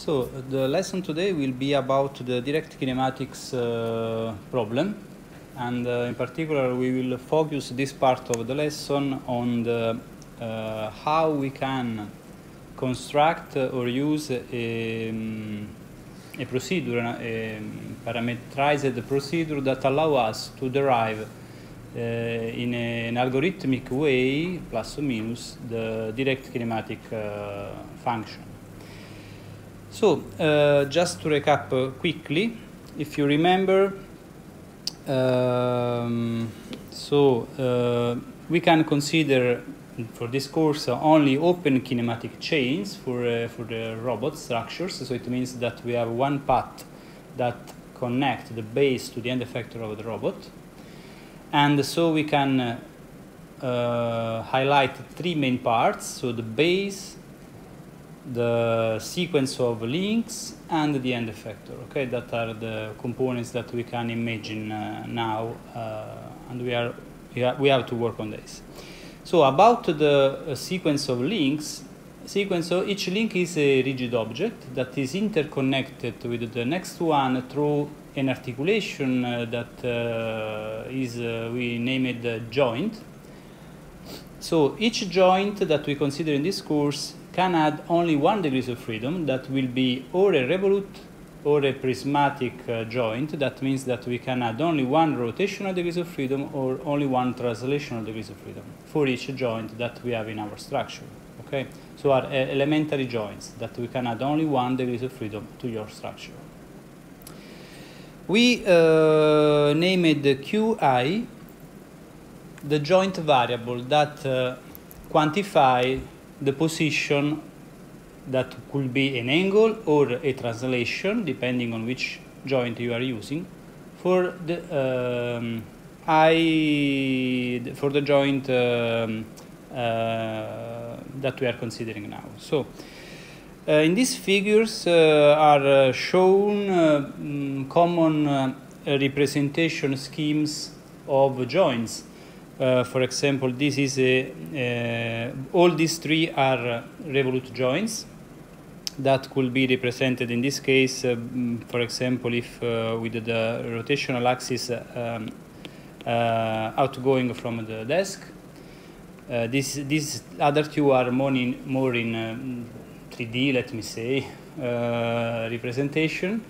So the lesson today will be about the direct kinematics uh, problem and uh, in particular we will focus this part of the lesson on the, uh, how we can construct or use a, a procedure, a parameterized procedure that allow us to derive uh, in a, an algorithmic way, plus or minus, the direct kinematic uh, function. So, uh, just to recap uh, quickly, if you remember, um, so uh, we can consider for this course only open kinematic chains for, uh, for the robot structures. So it means that we have one path that connect the base to the end effector of the robot. And so we can uh, highlight three main parts. So the base, the sequence of links and the end effector okay? That are the components that we can imagine uh, now uh, and we are we have to work on this. So about the uh, sequence of links sequence of each link is a rigid object that is interconnected with the next one through an articulation uh, that uh, is uh, we name it the joint. So each joint that we consider in this course can add only one degrees of freedom that will be or a revolute or a prismatic uh, joint. That means that we can add only one rotational degrees of freedom or only one translational degrees of freedom for each joint that we have in our structure. Okay, so are uh, elementary joints that we can add only one degrees of freedom to your structure. We uh, named Qi the joint variable that uh, quantify the position that could be an angle or a translation, depending on which joint you are using, for the um, I for the joint um, uh, that we are considering now. So. Uh, in these figures uh, are uh, shown um, common uh, representation schemes of joints uh, for example, this is a, uh, all these three are revolute joints that could be represented in this case, uh, mm, for example, if uh, with the rotational axis um, uh, outgoing from the desk. This, these other two are more in, more in 3D, let me say, representation,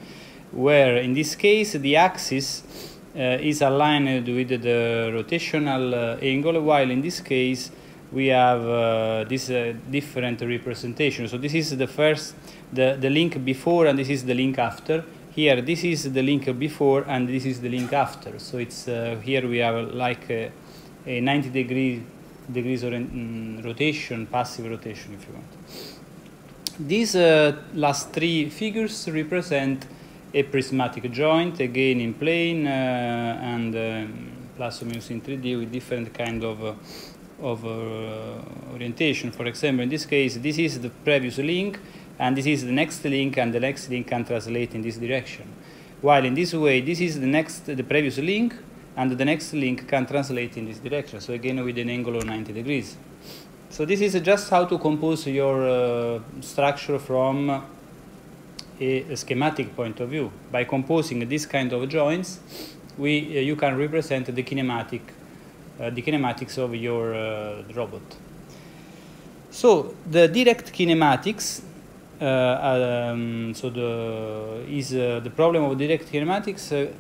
where in this case the axis is aligned with the rotational uh, angle, while in this case we have uh, this different representation. So this is the first, the, the link before and this is the link after. Here, this is the link before and this is the link after. So it's here we have like a, a 90 degree degrees of mm, rotation, passive rotation if you want. These uh, last three figures represent a prismatic joint, again in plane uh, and um, plus or minus in 3D with different kind of, uh, of uh, orientation. For example, in this case, this is the previous link, and this is the next link, and the next link can translate in this direction. While in this way, this is the next, the previous link, and the next link can translate in this direction. So again, with an angle of 90 degrees. So this is just how to compose your uh, structure from a, schematic point of view. By composing this kind of joints, we, uh, you can represent the kinematic, uh, the kinematics of your uh, robot. So the direct kinematics, uh, um, so the is uh, the problem of direct kinematics uh,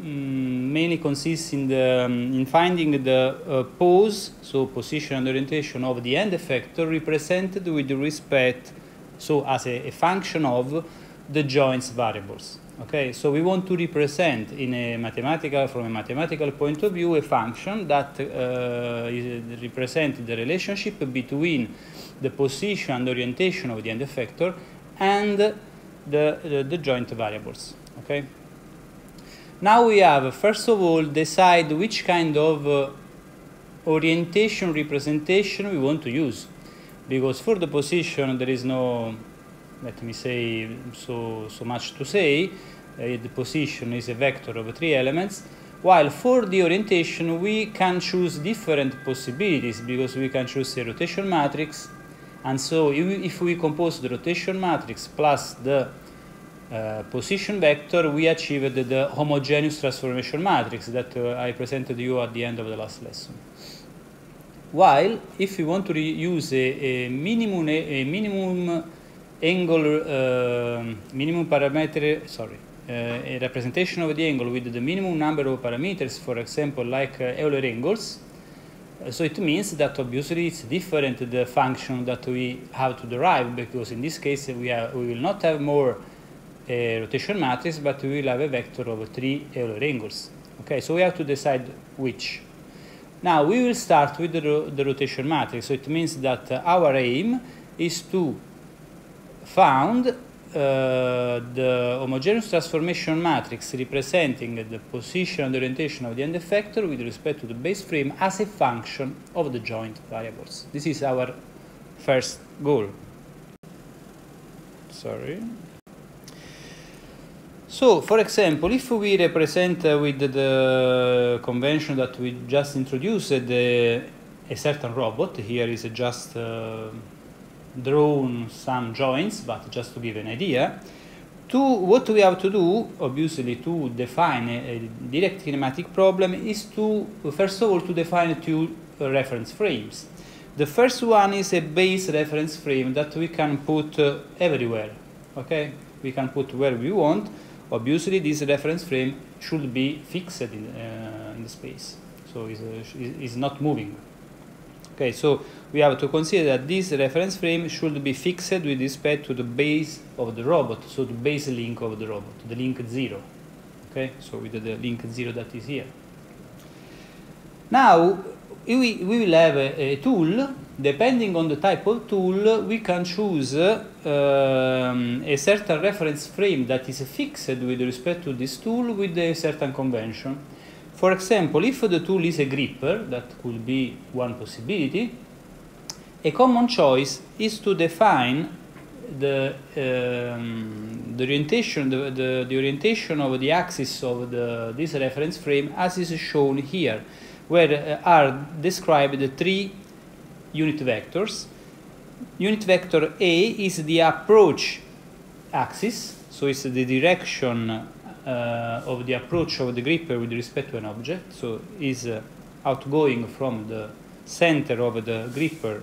mm, mainly consists in the um, in finding the pose, so position and orientation of the end effector represented with respect, so as a, a function of the joints variables. Okay, so we want to represent in a mathematical, from a mathematical point of view, a function that uh, represents the relationship between the position and orientation of the end effector and the, the, the joint variables. Okay. Now we have, first of all, decide which kind of uh, orientation representation we want to use. Because for the position, there is no let me say so, so much to say. Uh, the position is a vector of three elements, while for the orientation we can choose different possibilities because we can choose a rotation matrix, And so if we compose the rotation matrix plus the uh, position vector, we achieved the homogeneous transformation matrix that uh, I presented you at the end of the last lesson. While if we want to use a, a minimum a, minimum angle uh, minimum parameter sorry uh, a representation of the angle with the minimum number of parameters, for example, like uh, Euler angles, so it means that obviously it's different the function that we have to derive because in this case we, have, we will not have more a rotation matrix but we will have a vector of three Euler angles. Okay, so we have to decide which. Now we will start with the, ro the rotation matrix. So it means that uh, our aim is to found uh, the homogeneous transformation matrix representing the position and orientation of the end effector with respect to the base frame as a function of the joint variables. This is our first goal. Sorry. So, for example, if we represent uh, with the convention that we just introduced uh, a certain robot, here is just uh, drawn some joints, but just to give an idea, to what we have to do, obviously, to define a, a direct kinematic problem is to, first of all, to define two reference frames. The first one is a base reference frame that we can put uh, everywhere, okay? We can put where we want. Obviously, this reference frame should be fixed in, uh, in the space, so it's, uh, it's not moving. Okay, so we have to consider that this reference frame should be fixed with respect to the base of the robot, so the base link of the robot, the link 0. Okay, so with the link 0 that is here. Now, we, we will have a, a tool, depending on the type of tool, we can choose um, a certain reference frame that is fixed with respect to this tool with a certain convention. For example, if the tool is a gripper, that could be one possibility, a common choice is to define the, um, the orientation the, the, the, orientation of the axis of the, this reference frame as is shown here, where uh, are described the three unit vectors. Unit vector A is the approach axis, so it's the direction of the approach of the gripper with respect to an object, so is uh, outgoing from the center of the gripper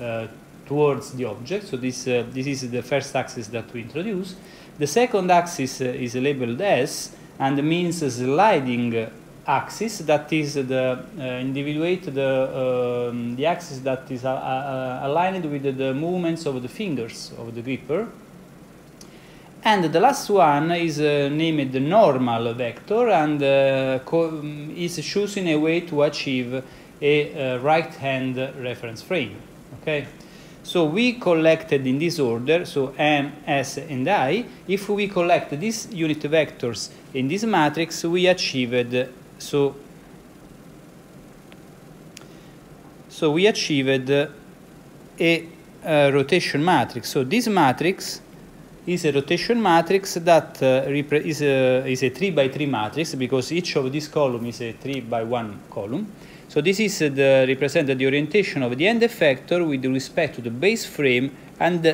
uh, towards the object. So this, uh, this is the first axis that we introduce. The second axis uh, is labeled S and means sliding axis that is the uh, individuate the um, the axis that is uh, uh, aligned with the, movements of the fingers of the gripper and the last one is uh, named the normal vector and uh, is choosing a way to achieve a, uh, right hand reference frame. Okay, so we collected in this order, so m, s, and i. If we collect these unit vectors in this matrix, we achieved so. So we achieved a rotation matrix. So this matrix is a rotation matrix that uh, is, a, is a 3 by 3 matrix because each of these columns is a 3 by 1 column. So this is the represent the orientation of the end effector with respect to the base frame and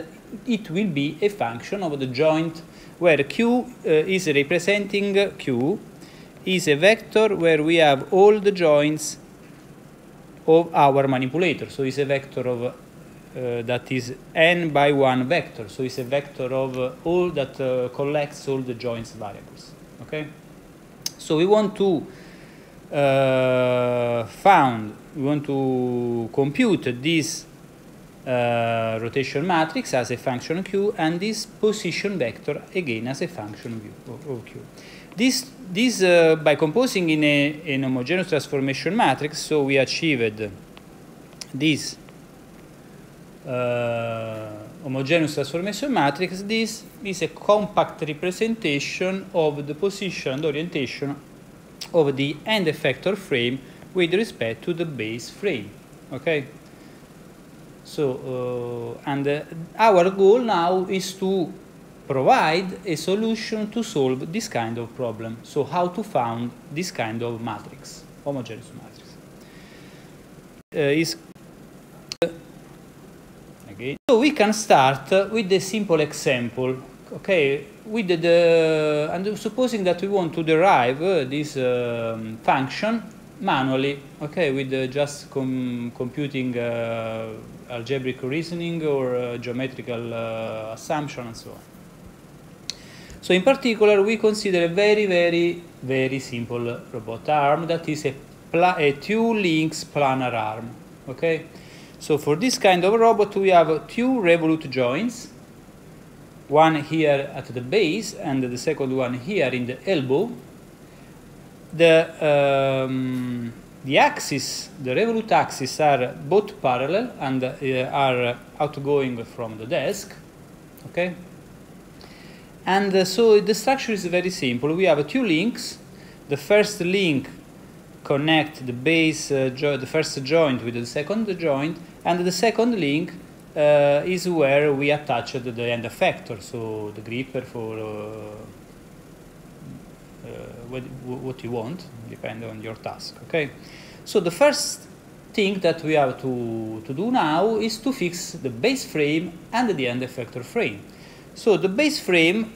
it will be a function of the joint where Q uh, is representing Q is a vector where we have all the joints of our manipulator. So it's a vector of uh, that is n by 1 vector. So it's a vector of uh, all that uh, collects all the joints variables. Okay? So we want to uh, found, we want to compute this uh, rotation matrix as a function q and this position vector again as a function of, of q. This, this uh, by composing in a, an homogeneous transformation matrix, so we achieved this uh, homogeneous transformation matrix, this is a compact representation of the position and orientation of the end effector frame with respect to the base frame. Okay? So, uh, and uh, our goal now is to provide a solution to solve this kind of problem. So, how to found this kind of matrix, homogeneous matrix. Uh, is again. So we can start with a simple example. Okay, with the, the and supposing that we want to derive uh, this um, function manually, okay, with uh, just com computing uh, algebraic reasoning or uh, geometrical uh, assumption and so on. So in particular, we consider a very, very, very simple robot arm that is a, a two links planar arm, okay? So for this kind of robot, we have two revolute joints, one here at the base and the second one here in the elbow. The, um, the axis, the revolute axis are both parallel and uh, are outgoing from the desk, okay? And uh, so the structure is very simple. We have two links. The first link connect the base, uh, the first joint with the second joint, and the second link uh, is where we attach the end effector, so the gripper for uh, uh, what, what you want, depending on your task, okay? So the first thing that we have to, to do now is to fix the base frame and the end effector frame. So the base frame,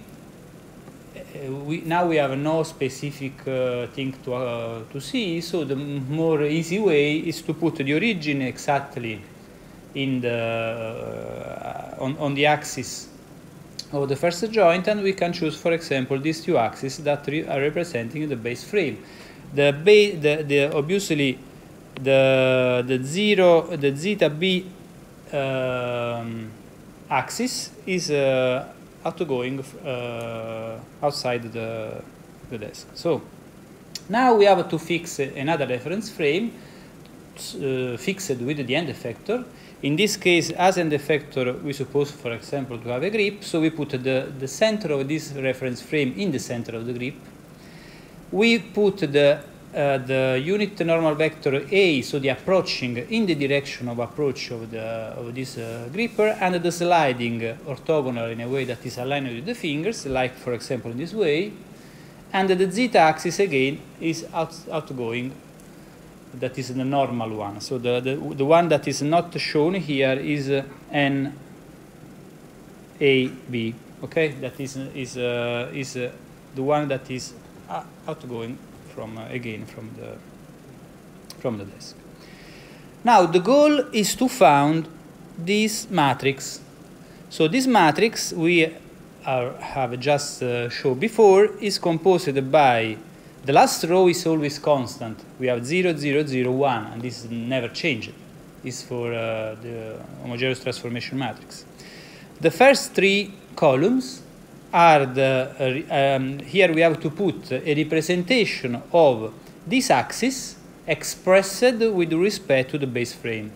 we, now we have no specific uh, thing to, uh, to see, so the more easy way is to put the origin exactly in the, uh, on, on the axis of the first joint and we can choose for example these two axes that re are representing the base frame. The, the, the obviously the, the zero, the zeta b um, axis is uh, outgoing uh, outside the, the desk. So now we have to fix another reference frame uh, fixed with the end effector in this case, as end effector, we suppose, for example, to have a grip, so we put the, the center of this reference frame in the center of the grip. We put the, uh, the unit normal vector A, so the approaching, in the direction of approach of, the, of this uh, gripper, and the sliding orthogonal in a way that is aligned with the fingers, like, for example, in this way. And the z-axis, again, is out, outgoing that is the normal one. So the, the, the one that is not shown here is uh, N A B. Okay, that is is uh, is uh, the one that is uh, outgoing from uh, again from the from the desk. Now the goal is to found this matrix. So this matrix we are, have just uh, shown before is composed by the last row is always constant. We have 0, 0, 0, 1, and this never changes. It's for uh, the homogeneous transformation matrix. The first three columns are the, uh, um, here we have to put a representation of this axis expressed with respect to the base frame.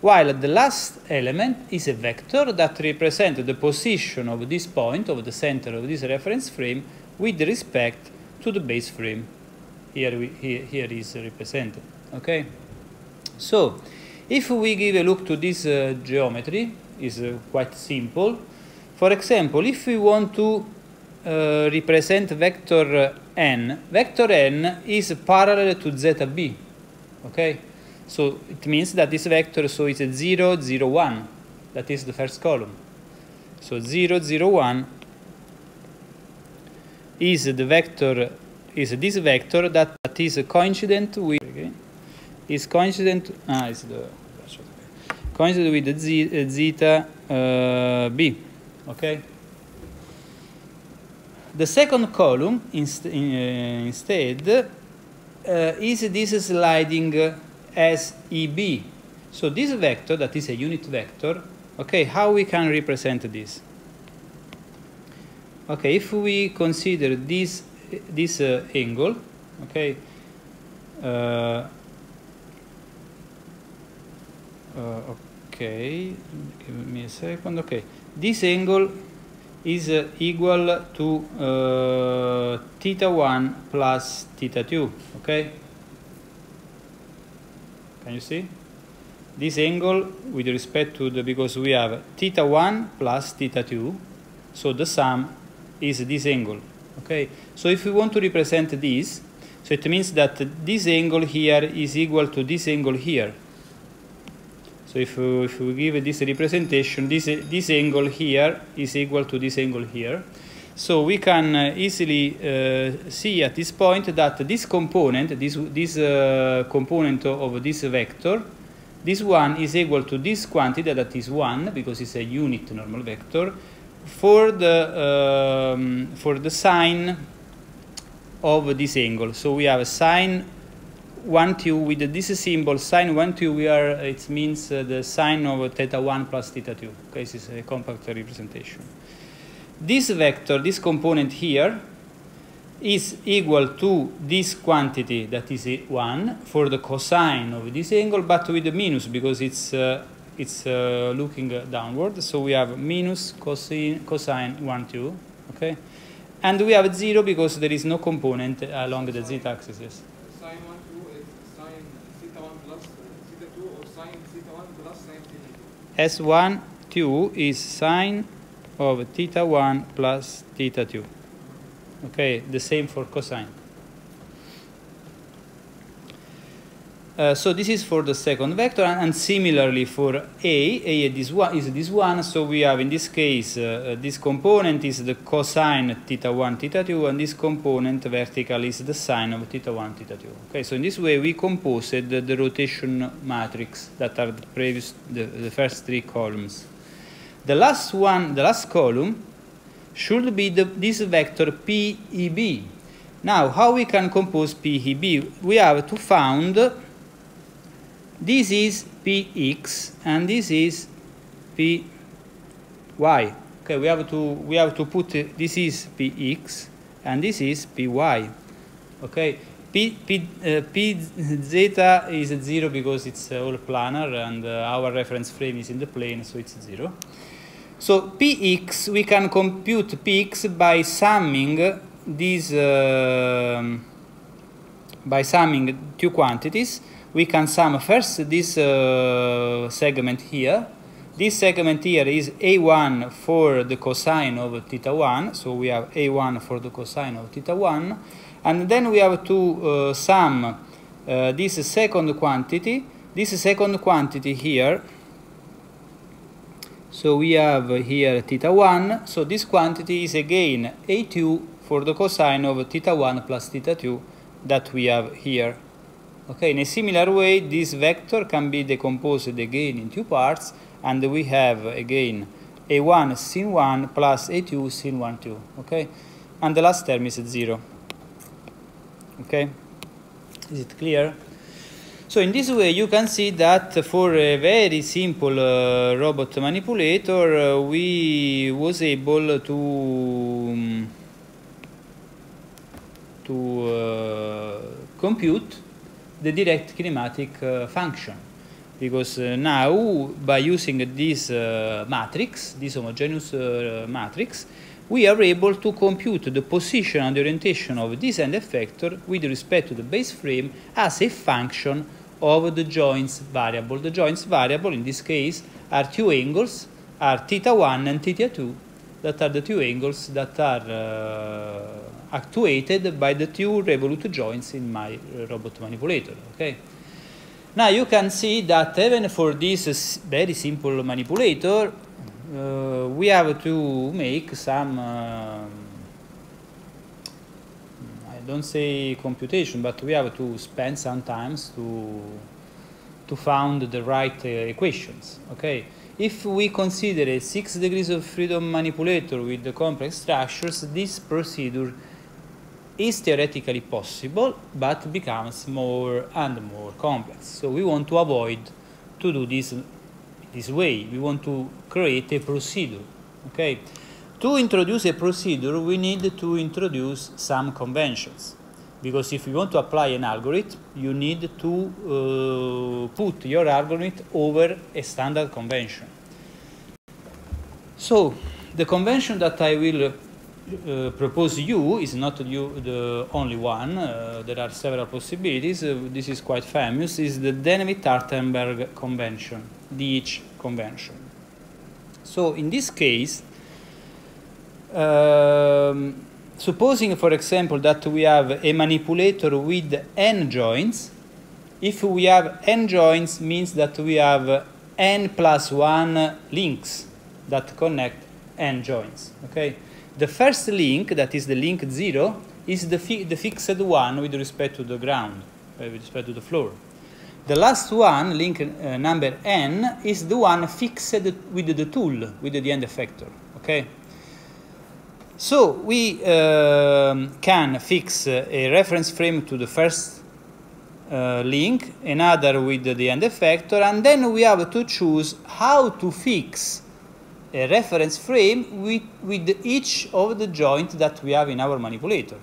While the last element is a vector that represents the position of this point, of the center of this reference frame, with respect to the base frame. Here, we, here, here is represented. Okay? So, if we give a look to this uh, geometry, is uh, quite simple. For example, if we want to uh, represent vector n, vector n is parallel to zeta b. Okay? So it means that this vector so it's a 0, 0, 1. That is the first column. So 0, 0, 1 is the vector is this vector that, that is coincident with okay, is coincident ah is the coincident with the z, uh, zeta uh, b okay? The second column inst in, uh, instead uh, is this sliding as eb so this vector that is a unit vector okay how we can represent this? Okay, if we consider this this uh, angle, okay, okay, give me a second. Okay, this angle is uh, equal to uh, theta one plus theta two. Okay, can you see? This angle with respect to the because we have theta one plus theta two, so the sum is this angle. Okay, so if we want to represent this, so it means that this angle here is equal to this angle here. So if we, if we give this representation, this, this angle here is equal to this angle here. So we can uh, easily uh, see at this point that this component, this, this uh, component of this vector, this one is equal to this quantity that is 1 because it's a unit normal vector for the, um, for the sine of this angle. So we have a sine 1 2 with the this symbol sine 1 2 we are it means uh, the sine of theta 1 plus theta 2 okay this is a compact representation this vector, this component here, is equal to this quantity that is 1 for the cosine of this angle, but with the minus because it's, uh, it's uh, looking downward. So we have minus cosine, cosine 1, 2, okay? And we have 0 because there is no component along the z-axis. Yes. Sine 1, 2 is sine theta 1 plus theta 2 or sine theta 1 plus sine theta 2? S1, 2 is sine of theta 1 plus theta 2. Okay, the same for cosine. Uh, so this is for the second vector, and, and, similarly for a, a this one, is this one, so we have in this case, uh, uh, this component is the cosine theta 1, theta 2, and this component vertical is the sine of theta 1, theta 2. Okay, so in this way we composed the, the rotation matrix that are the previous, the, the first three columns. The last one, the last column, should be the, this vector PEB. Now, how we can compose PEB? We have to found this is Px and this is Py. Okay, we have to we have to put this is Px and this is Py. Okay, P, P, uh, P zeta is zero because it's uh, all planar and uh, our reference frame is in the plane, so it's zero. So Px, we can compute Px by summing these, uh, by summing two quantities. We can sum first this uh, segment here. This segment here is A1 for the cosine of theta 1, so we have A1 for the cosine of theta 1. And then we have to uh, sum uh, this second quantity. This second quantity here so we have here theta 1. So this quantity is again A2 for the cosine of theta 1 plus theta 2 that we have here. Okay, in a similar way, this vector can be decomposed again in two parts, and we have again a1 sin 1 plus a2 sin 1 2. Okay, and the last term is 0. Okay, is it clear? So in this way you can see that for a very simple uh, robot manipulator uh, we was able to um, to uh, compute the direct kinematic uh, function because uh, now by using this uh, matrix, this homogeneous matrix, we are able to compute the position and the orientation of this end effector with respect to the base frame as a function of the joints variable. The joints variable in this case are two angles, are theta 1 and theta 2, that are the two angles that are uh, actuated by the two revolute joints in my uh, robot manipulator. Okay. Now you can see that even for this very simple manipulator, uh, we have to make some uh, don't say computation, but we have to spend some time to, to found the right uh, equations, okay? If we consider a 6 degrees of freedom manipulator with the complex structures, this procedure is theoretically possible, but becomes more and more complex. So we want to avoid to do this this way. We want to create a procedure, okay? To introduce a procedure, we need to introduce some conventions. Because if you want to apply an algorithm, you need to uh, put your algorithm over a standard convention. So, the convention that I will uh, propose you is not you the only one. Uh, there are several possibilities. Uh, this is quite famous. Is the Denavit-Hartenberg convention, DH convention. So in this case, um, supposing, for example, that we have a manipulator with n joints, if we have n joints means that we have n plus 1 links that connect n joints. Okay? The first link, that is the link 0, is the, fi the fixed one with respect to the ground, uh, with respect to the floor. The last one, link uh, number n, is the one fixed with the tool, with the end effector. Okay? So we um, can fix a reference frame to the first uh, link, another with the end effector, and then we have to choose how to fix a reference frame with, with each of the joints that we have in our manipulator.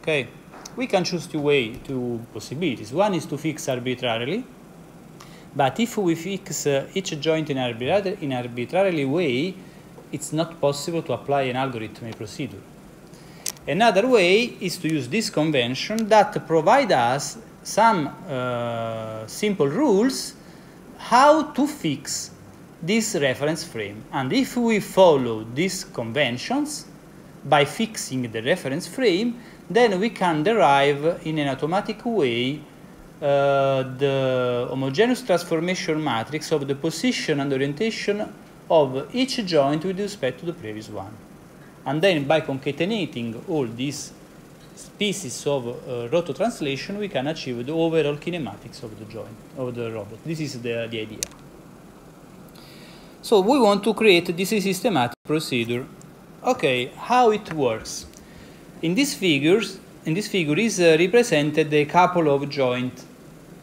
Okay, we can choose two way, two possibilities. One is to fix arbitrarily, but if we fix uh, each joint in, arbitrar in arbitrarily way, it's not possible to apply an algorithm, a procedure. Another way is to use this convention that provide us some uh, simple rules how to fix this reference frame. And if we follow these conventions by fixing the reference frame, then we can derive in an automatic way uh, the homogeneous transformation matrix of the position and orientation of each joint with respect to the previous one. And then by concatenating all these pieces of uh, translation, we can achieve the overall kinematics of the joint, of the robot. This is the, the idea. So we want to create this systematic procedure. Okay, how it works? In these figures, in this figure is uh, represented a couple of joint,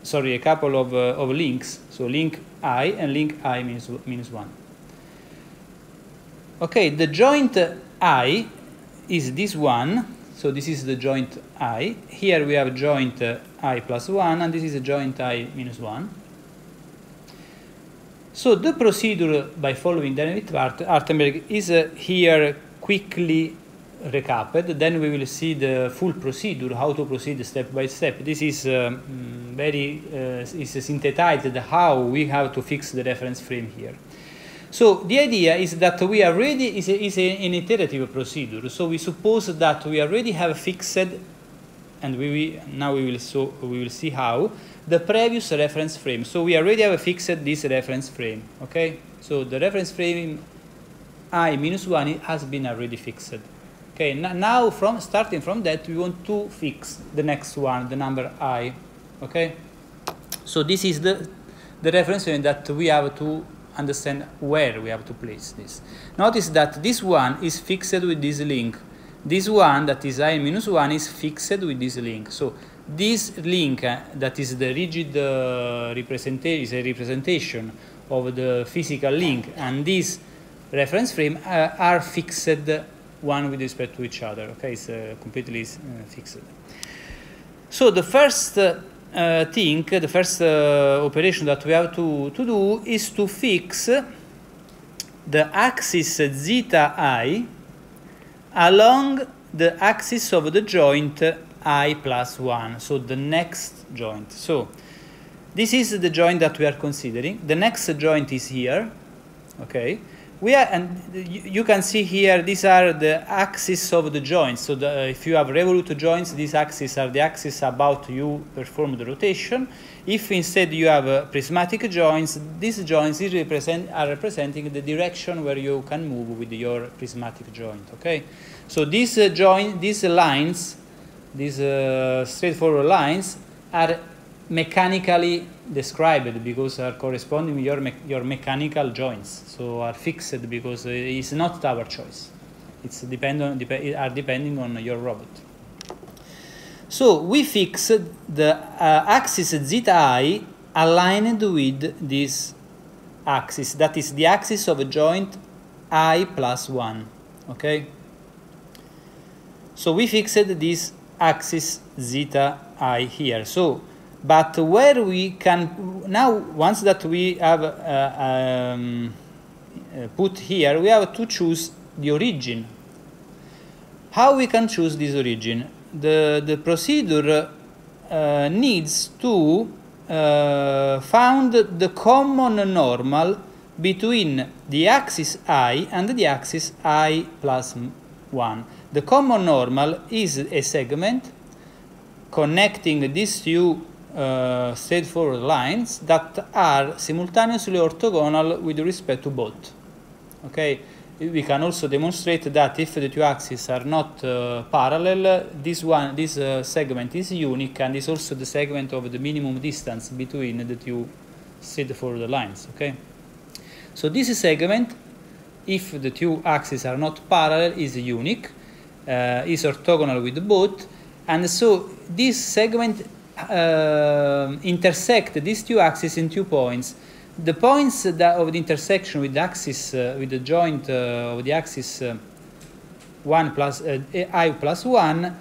sorry, a couple of, uh, of links. So link i and link i minus, minus 1. Okay, the joint i is this one. So this is the joint i. Here we have joint uh, i plus 1, and this is a joint i minus 1. So the procedure by following Denavit-Hartenberg is uh, here quickly recapped. Then we will see the full procedure, how to proceed step by step. This is um, very uh, is synthesized how we have to fix the reference frame here. So the idea is that we already is, a, is a, an iterative procedure. So we suppose that we already have fixed, and we will, now we will so we will see how the previous reference frame. So we already have fixed this reference frame, okay? So the reference frame i minus 1 has been already fixed. Okay, now from starting from that, we want to fix the next one, the number i, okay? So this is the, the reference frame that we have to understand where we have to place this. Notice that this one is fixed with this link. This one, that is i minus 1, is fixed with this link. So this link uh, that is the rigid uh, representation is a representation of the physical link and this reference frame uh, are fixed one with respect to each other. Okay it's uh, completely uh, fixed. So the first uh, thing the first operation that we have to, to do is to fix the axis zeta i along the axis of the joint i plus 1, so the next joint. So this is the joint that we are considering. The next joint is here, okay? We are, and you can see here, these are the axes of the joints. So the, if you have revolute joints, these axes are the axes about you perform the rotation. If instead you have uh, prismatic joints, these joints represent, are representing the direction where you can move with your prismatic joint, okay? So these uh, joint, these lines these uh, straightforward lines are mechanically described because are corresponding your, me your mechanical joints. So are fixed because it's not our choice. It's depend on, dep are depending on your robot. So we fix the uh, axis zeta i aligned with this axis. That is the axis of a joint i plus 1. Okay? So we fixed this axis zeta i here. So, but where we can, now once that we have uh, um, uh, put here, we have to choose the origin. How we can choose this origin? The, the procedure uh, needs to uh, found the common normal between the axis i and the axis i plus 1. The common normal is a segment connecting these two uh, straightforward lines that are simultaneously orthogonal with respect to both. Okay, we can also demonstrate that if the two axes are not uh, parallel, this one, this uh, segment is unique and is also the segment of the minimum distance between the two straightforward lines. Okay, so this segment, if the two axes are not parallel, is unique, uh, is orthogonal with both, and so this segment uh, intersect these two axes in two points. The points of the intersection with the axis, uh, with the joint uh, of the axis uh, 1 plus uh, i plus 1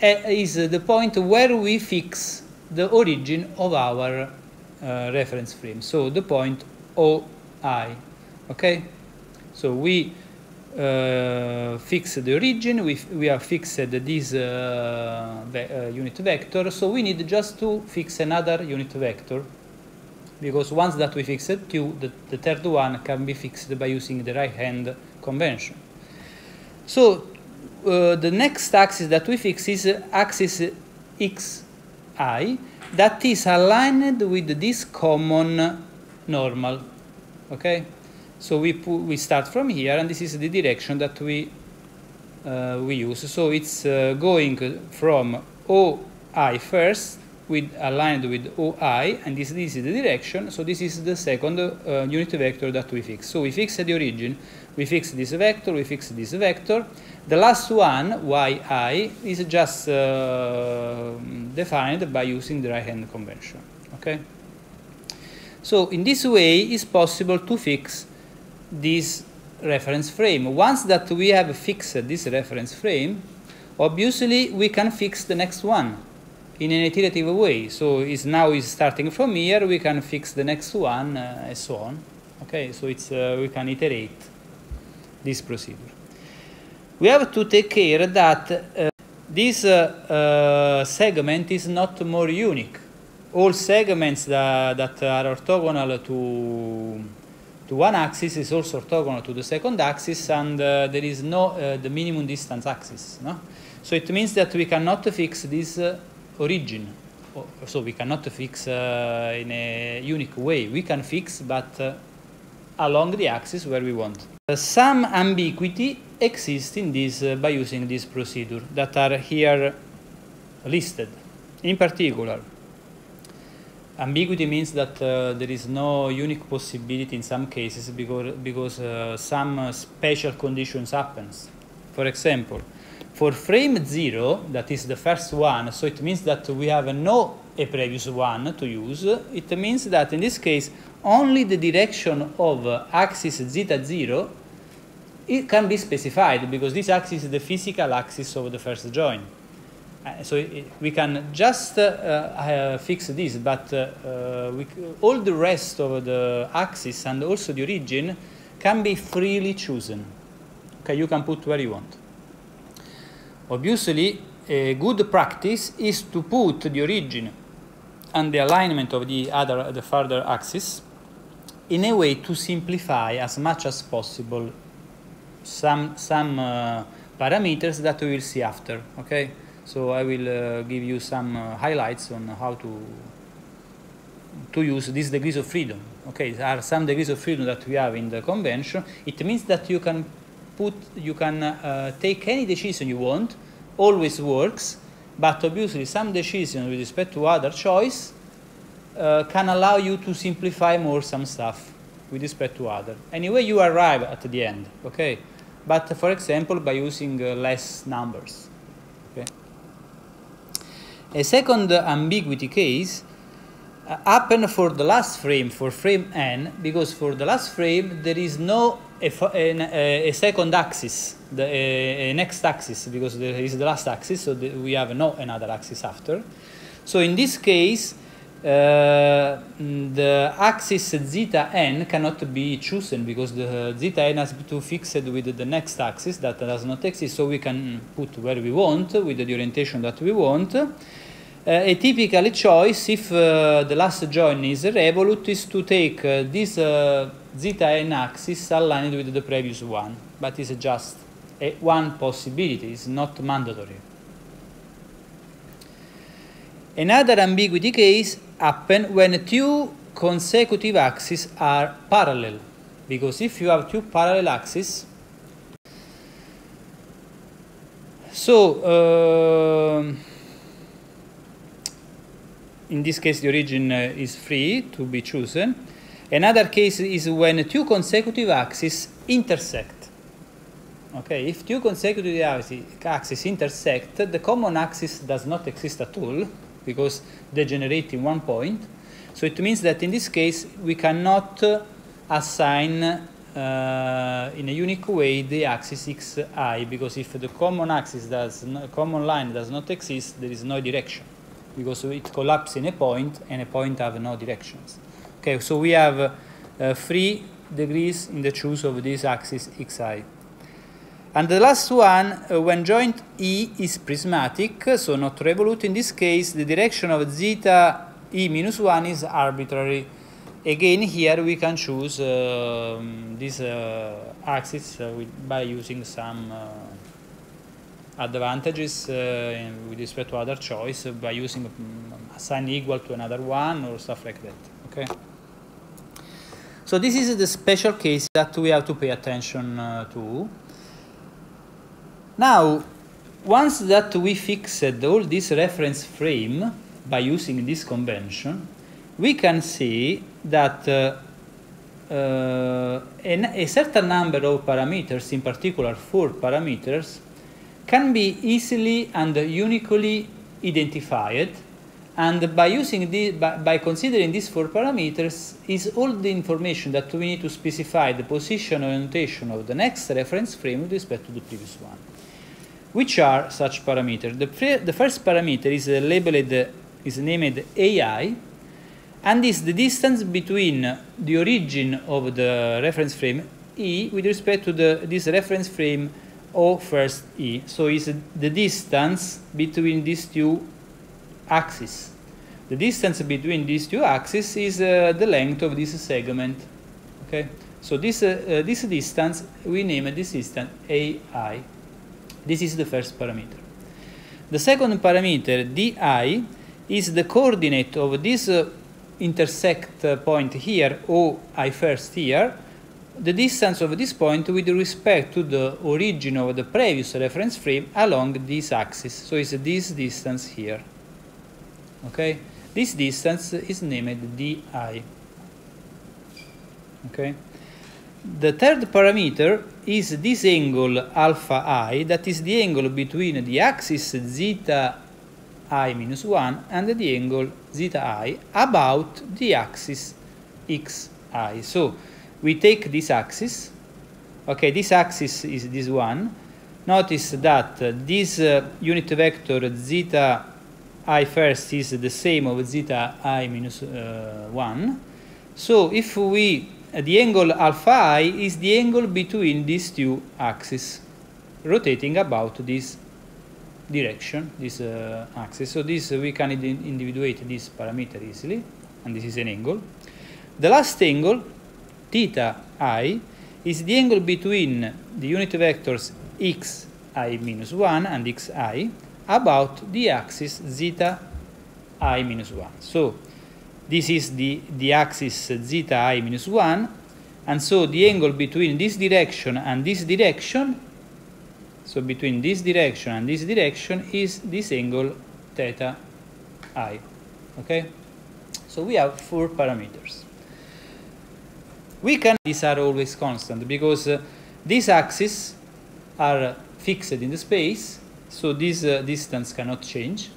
is the point where we fix the origin of our reference frame. So the point OI, okay? So we uh, fix the origin, we, we are fixed this uh, ve uh, unit vector, so we need just to fix another unit vector because once that we fixed two, the, the third one can be fixed by using the right hand convention. So uh, the next axis that we fix is axis xi that is aligned with this common normal, okay? So we, we start from here, and this is the direction that we, uh, we use. So it's uh, going from OI first, with aligned with OI, and this, this is the direction. So this is the second uh, unit vector that we fix. So we fix the origin, we fix this vector, we fix this vector. The last one, yi, is just uh, defined by using the right-hand convention. Okay. So in this way, it's possible to fix this reference frame. Once that we have fixed this reference frame, obviously we can fix the next one in an iterative way. So it's now is starting from here, we can fix the next one uh, and so on. Okay, so it's uh, we can iterate this procedure. We have to take care that uh, this uh, uh, segment is not more unique. All segments that, that are orthogonal to to one axis is also orthogonal to the second axis, and uh, there is no uh, the minimum distance axis. No? So it means that we cannot fix this uh, origin. So we cannot fix uh, in a unique way. We can fix, but uh, along the axis where we want. Uh, some ambiguity exists in this by using this procedure that are here listed. In particular, ambiguity means that uh, there is no unique possibility in some cases because, because uh, some uh, special conditions happens. For example, for frame 0, that is the first one, so it means that we have no a previous one to use, it means that in this case only the direction of axis zeta 0 it can be specified because this axis is the physical axis of the first join. Uh, so it, we can just uh, uh, fix this, but we, all the rest of the axis and also the origin can be freely chosen. Okay, you can put where you want. Obviously, a good practice is to put the origin and the alignment of the other, the further axis in a way to simplify as much as possible some, some uh, parameters that we will see after, okay? So I will uh, give you some uh, highlights on how to to use these degrees of freedom. Okay, there are some degrees of freedom that we have in the convention. It means that you can put, you can uh, take any decision you want, always works, but obviously some decision with respect to other choice uh, can allow you to simplify more some stuff with respect to other. Anyway, you arrive at the end, okay? But for example, by using uh, less numbers. A second ambiguity case uh, happened for the last frame, for frame n, because for the last frame there is no a, a, a second axis, the a, next axis, because there is the last axis, so the, we have no another axis after. So in this case, uh, the axis zeta n cannot be chosen because the zeta n has to be fixed with the next axis that does not exist, so we can put where we want with the orientation that we want. A typical choice, if uh, the last join is revolute, is to take uh, this zeta n axis aligned with the previous one, but it's just a one possibility, it's not mandatory. Another ambiguity case happen when two consecutive axes are parallel. Because if you have two parallel axes, so uh, in this case the origin uh, is free to be chosen. Another case is when two consecutive axes intersect. Okay, if two consecutive axes intersect, the common axis does not exist at all because they generate in one point. So it means that in this case we cannot uh, assign uh, in a unique way the axis xi because if the common axis does common line does not exist, there is no direction because it collapses in a point and a point have no directions. Okay, so we have uh, three degrees in the choose of this axis xi. And the last one, uh, when joint E is prismatic, so not revolute, in this case the direction of zeta E minus 1 is arbitrary. Again, here we can choose uh, this uh, axis uh, with, by using some uh, advantages uh, with respect to other choice by using a sign equal to another one or stuff like that. Okay. So this is the special case that we have to pay attention to. Now, once that we fixed all this reference frame by using this convention, we can see that uh, uh, a certain number of parameters, in particular four parameters, can be easily and uniquely identified. And by using the, by, by considering these four parameters, is all the information that we need to specify the position or notation of the next reference frame with respect to the previous one. Which are such parameters? The, the first parameter is uh, labeled, uh, is named AI, and is the distance between the origin of the reference frame E with respect to the, this reference frame O first E. So it's the distance between these two axes. The distance between these two axes is uh, the length of this segment. Okay, so this uh, uh, this distance we name this distance AI. This is the first parameter. The second parameter, di, is the coordinate of this uh, intersect uh, point here, o i first here, the distance of this point with respect to the origin of the previous reference frame along this axis. So it's this distance here. Okay? This distance is named di. Okay? The third parameter is this angle alpha i, that is the angle between the axis zeta i minus 1 and the angle zeta i about the axis xi. So we take this axis, okay, this axis is this one. Notice that uh, this uh, unit vector zeta i first is the same of zeta i minus uh, 1. So if we the angle alpha i is the angle between these two axes, rotating about this direction, this uh, axis. So this uh, we can individuate this parameter easily, and this is an angle. The last angle, theta i, is the angle between the unit vectors x i minus 1 and xi about the axis zeta i minus 1. So this is the, the axis zeta i minus 1, and so the angle between this direction and this direction, so between this direction and this direction, is this angle theta i. Okay? So we have four parameters. We can, these are always constant because uh, these axes are fixed in the space, so this uh, distance cannot change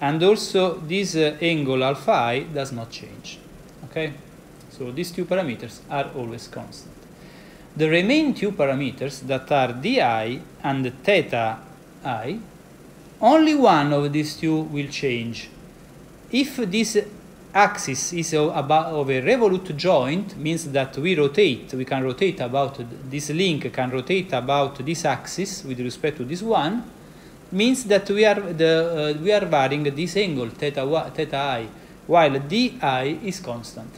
and also this uh, angle alpha i does not change. Okay, so these two parameters are always constant. The remaining two parameters that are di and theta i, only one of these two will change. If this axis is about of a revolute joint, means that we rotate, we can rotate about this link can rotate about this axis with respect to this one, means that we are the uh, we are varying this angle theta theta i while di is constant.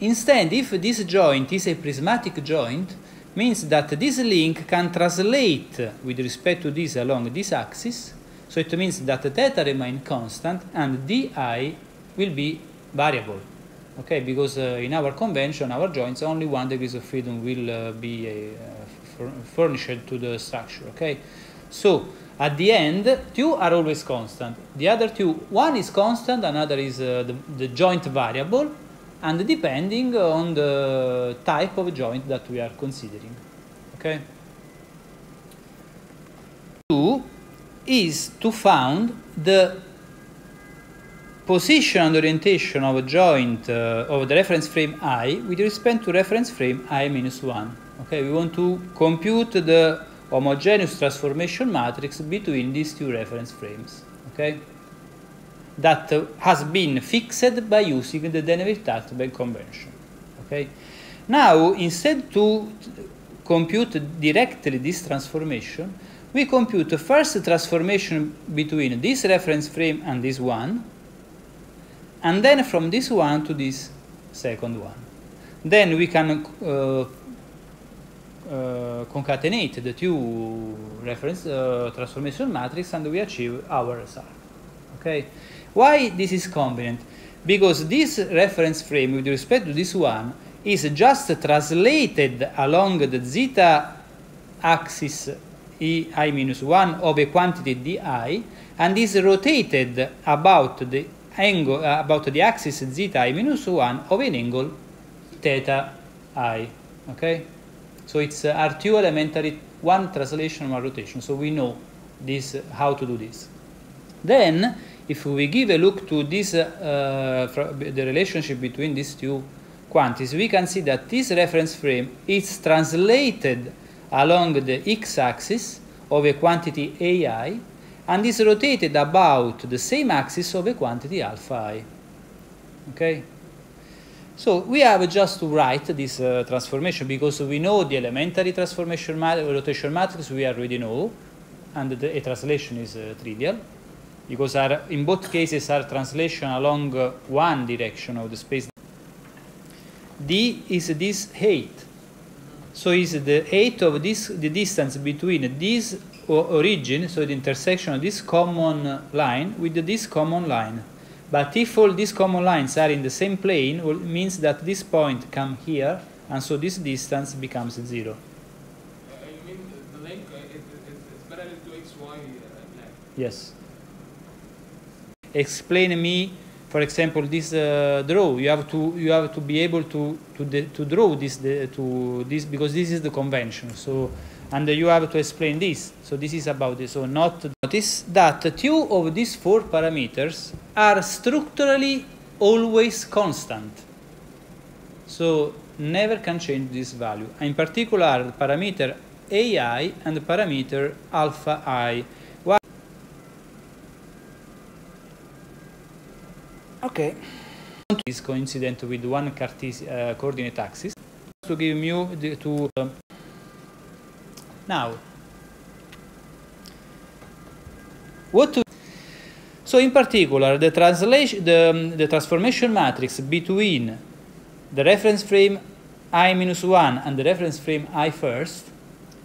Instead, if this joint is a prismatic joint, means that this link can translate with respect to this along this axis So it means that the theta remain constant and di will be variable. Okay, because uh, in our convention, our joints, only one degrees of freedom will uh, be uh, furnished to the structure. Okay, so at the end, two are always constant. The other two, one is constant, another is uh, the, the joint variable, and depending on the type of joint that we are considering. Okay. Two is to found the position and orientation of a joint uh, of the reference frame i with respect to reference frame i minus 1. Okay, we want to compute the homogeneous transformation matrix between these two reference frames. Okay, that uh, has been fixed by using the Denavit-Hartenberg convention. Okay, now instead to compute directly this transformation, we compute the first transformation between this reference frame and this one, and then from this one to this second one. Then we can uh, uh, concatenate the two reference uh, transformation matrix and we achieve our result. Okay, why this is convenient? Because this reference frame with respect to this one is just translated along the zeta axis e i minus 1 of a quantity di and is rotated about the angle uh, about the axis zeta i minus 1 of an angle theta i. Okay? So it's uh, R2 elementary one translation one rotation. So we know this uh, how to do this. Then if we give a look to this uh, the relationship between these two quantities, we can see that this reference frame is translated along the x-axis of a quantity ai and is rotated about the same axis of a quantity alpha i. Okay? So we have just to write this uh, transformation because we know the elementary transformation mat rotation matrix we already know, and the, a translation is uh, trivial because our, in both cases our translation along uh, one direction of the space. D is this height. So is the height of this the distance between this origin, so the intersection of this common line with this common line. But if all these common lines are in the same plane, it means that this point come here, and so this distance becomes zero. Uh, you mean the uh, is, is, parallel to xy uh, Yes. Explain me, for example, this uh, draw. You have to you have to be able to to to draw this to this because this is the convention. So and you have to explain this. So this is about this. So not notice that two of these four parameters are structurally always constant. So never can change this value. In particular, parameter AI and parameter alpha i. Why? Okay. Is coincident with one Cartesian uh, coordinate axis to give mu to uh, now, what to so in particular, the translation, the, the transformation matrix between the reference frame i minus 1 and the reference frame i first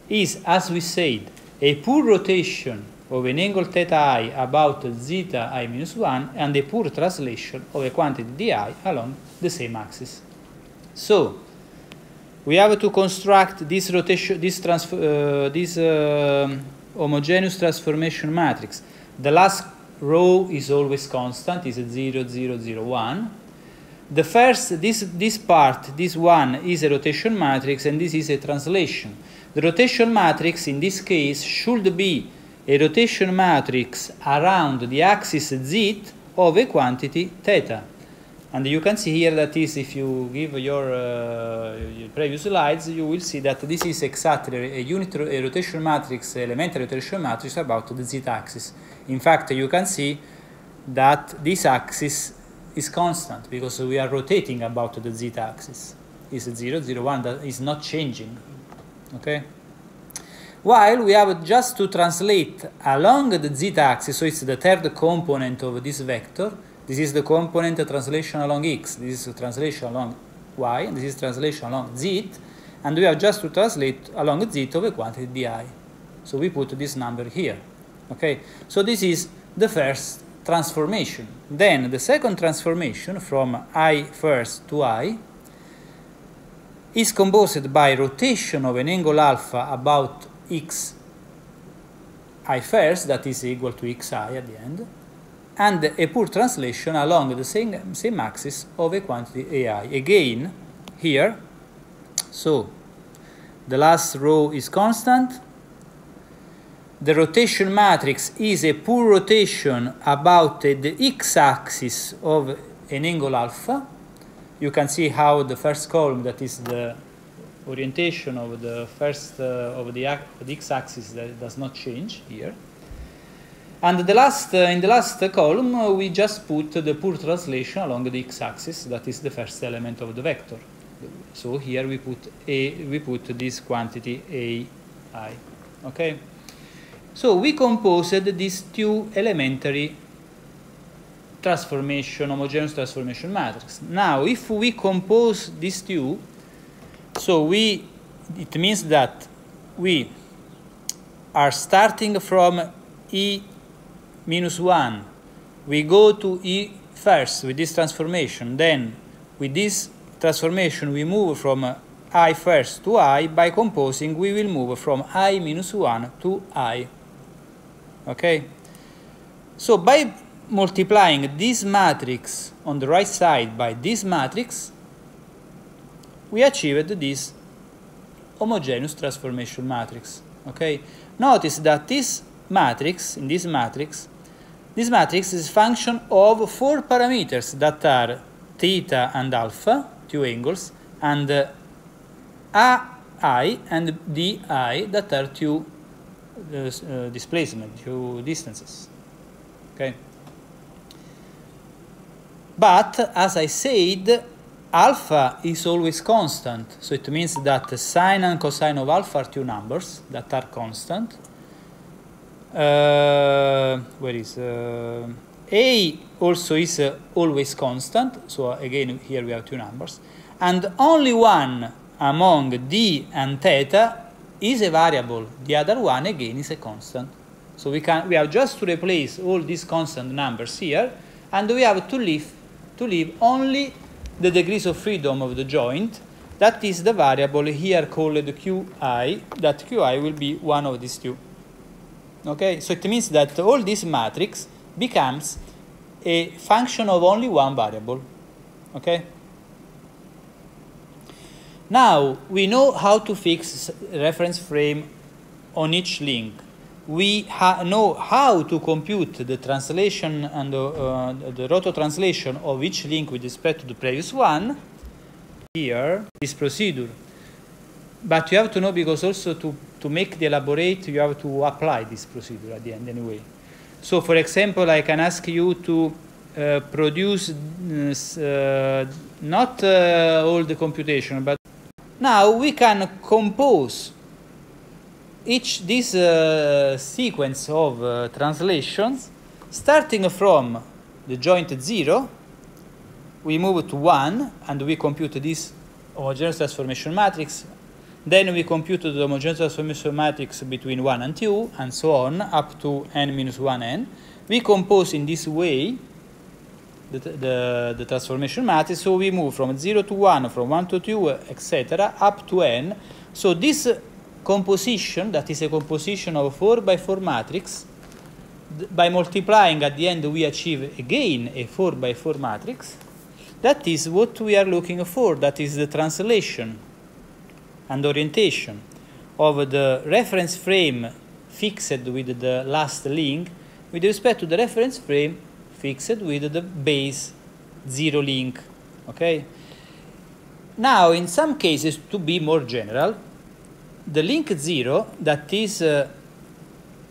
is, as we said, a pure rotation of an angle theta i about zeta i minus 1 and a pure translation of a quantity di along the same axis. So, we have to construct this rotation, this, uh, this uh, homogeneous transformation matrix. The last row is always constant, is 0, 0, 0, 1. The first, this, this part, this one, is a rotation matrix, and this is a translation. The rotation matrix, in this case, should be a rotation matrix around the axis z of a quantity theta. And you can see here that is, if you give your, uh, your, previous slides, you will see that this is exactly a unit a rotation matrix, elementary rotation matrix about the z-axis. In fact, you can see that this axis is constant because we are rotating about the z-axis. Is 0, 0, 1, that is not changing. Okay? While we have just to translate along the z-axis, so it's the third component of this vector, this is the component of translation along x, this is translation along y, and this is translation along z, and we have just to translate along z of a quantity di. So we put this number here. Okay, so this is the first transformation. Then the second transformation from i first to i is composed by rotation of an angle alpha about x i first, that is equal to xi at the end, and a pure translation along the same, same axis of a quantity ai. Again, here, so the last row is constant, the rotation matrix is a pure rotation about the x-axis of an angle alpha. You can see how the first column, that is the orientation of the first uh, of the, the x-axis that does not change here. And the last, uh, in the last column, uh, we just put the pure translation along the x-axis, that is the first element of the vector. So here we put a, we put this quantity a i. Okay. So we composed these two elementary transformation, homogeneous transformation matrix. Now, if we compose these two, so we, it means that we are starting from E minus 1, we go to E first with this transformation, then with this transformation we move from uh, I first to I, by composing we will move from I minus 1 to I. Okay? So by multiplying this matrix on the right side by this matrix, we achieved this homogeneous transformation matrix. Okay? Notice that this matrix, in this matrix, this matrix is a function of four parameters that are theta and alpha, two angles, and uh, and di that are two uh, displacement, two distances. Okay. But as I said, alpha is always constant, so it means that sine and cosine of alpha are two numbers that are constant. Uh, where is uh, a also is uh, always constant, so again here we have two numbers, and only one among d and theta is a variable. The other one again is a constant. So we can we have just to replace all these constant numbers here, and we have to leave to leave only the degrees of freedom of the joint. That is the variable here called qi. That qi will be one of these two. Okay, so it means that all this matrix becomes a function of only one variable. Okay. Now, we know how to fix reference frame on each link. We know how to compute the translation and the, uh, the roto translation of each link with respect to the previous one. Here, this procedure. But you have to know because also to, to make the elaborate, you have to apply this procedure at the end anyway. So, for example, I can ask you to uh, produce uh, not uh, all the computation, but now we can compose each this uh, sequence of uh, translations starting from the joint 0 we move to 1 and we compute this homogeneous transformation matrix then we compute the homogeneous transformation matrix between 1 and 2 and so on up to n minus 1 n we compose in this way the, the, the, transformation matrix. So we move from 0 to 1, from 1 to 2, etc., up to n. So this composition, that is a composition of 4 by 4 matrix, by multiplying at the end we achieve again a 4 by 4 matrix. That is what we are looking for, that is the translation and orientation of the reference frame fixed with the last link with respect to the reference frame fixed with the base zero link. Okay. Now, in some cases, to be more general, the link zero that is uh,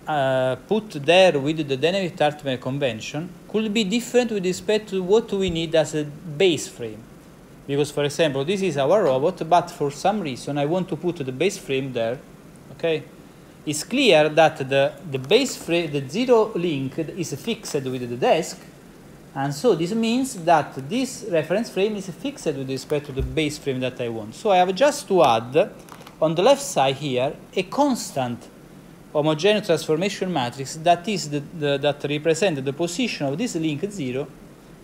uh, put there with the Denavit-Hartenberg convention could be different with respect to what we need as a base frame. Because, for example, this is our robot, but for some reason I want to put the base frame there. Okay, it's clear that the, the base frame, the zero link is fixed with the desk, and so this means that this reference frame is fixed with respect to the base frame that I want. So I have just to add on the left side here a constant homogeneous transformation matrix that is the, the, that represents the position of this link 0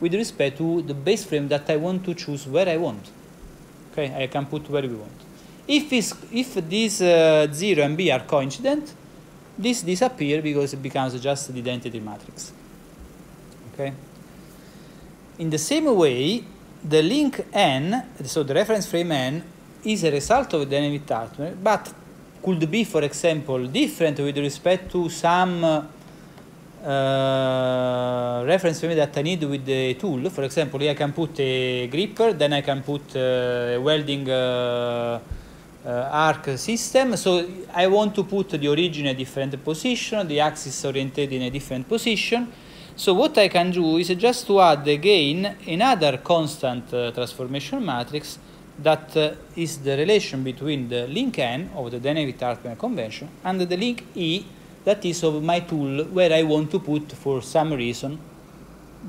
with respect to the base frame that I want to choose where I want. Okay, I can put where we want. If, this, if these uh, 0 and b are coincident, this disappears because it becomes just the identity matrix. Okay. In the same way, the link n, so the reference frame n, is a result of the Denavit-Hartenberg, but could be, for example, different with respect to some uh, reference frame that I need with the tool. For example, here I can put a gripper, then I can put uh, a welding uh, uh, arc system. So I want to put the origin in a different position, the axis oriented in a different position. So what I can do is just to add again another constant uh, transformation matrix that uh, is the relation between the link n of the Denavit-Hartenberg convention and the link e that is of my tool where I want to put for some reason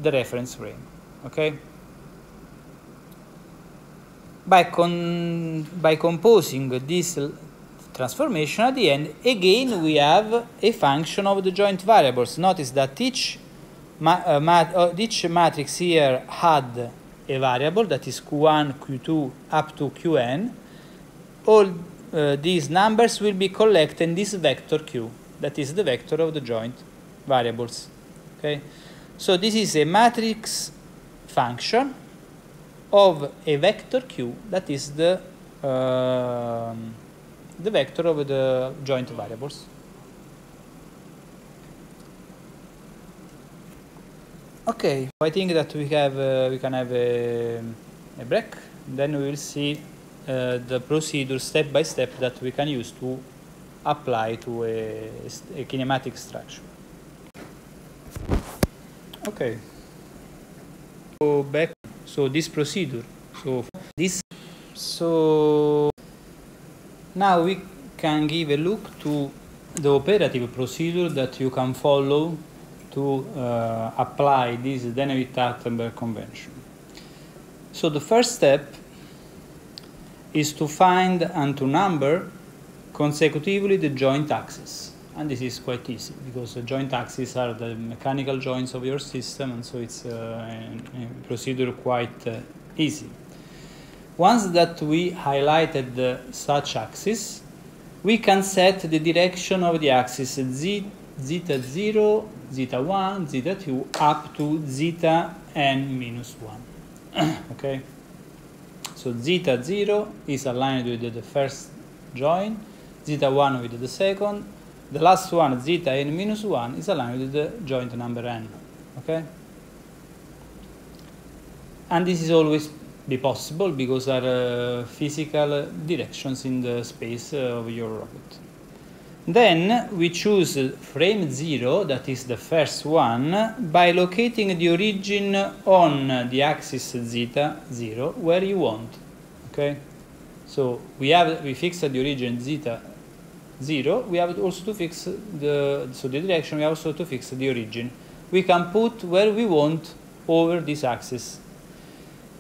the reference frame. Okay? By, con by composing this transformation at the end, again we have a function of the joint variables. Notice that each, ma uh, mat uh, each matrix here had a variable that is q1, q2 up to qn. All uh, these numbers will be collected in this vector q, that is the vector of the joint variables. Okay, so this is a matrix function of a vector q that is the uh, the vector of the joint variables. Okay, I think that we have uh, we can have a, a, break. Then we will see uh, the procedure step by step that we can use to apply to a, a kinematic structure. Okay. Go back. So this procedure. So this. So now we can give a look to the operative procedure that you can follow to uh, apply this Denavit-Hartenberg convention. So the first step is to find and to number consecutively the joint axes. And this is quite easy because the joint axes are the mechanical joints of your system and so it's uh, a, a procedure quite uh, easy. Once that we highlighted the, such axis, we can set the direction of the axis z, zeta 0 zeta 1, zeta 2, up to zeta n minus 1. okay? So zeta 0 is aligned with the first join, zeta 1 with the second, the last one, zeta n minus 1, is aligned with the joint number n. Okay? And this is always be possible because are uh, physical directions in the space uh, of your robot. Then we choose frame 0, that is the first one, by locating the origin on the axis zeta 0 where you want. Okay? So we have we fix the origin zeta 0, we have also to fix the so the direction we have also to fix the origin. We can put where we want over this axis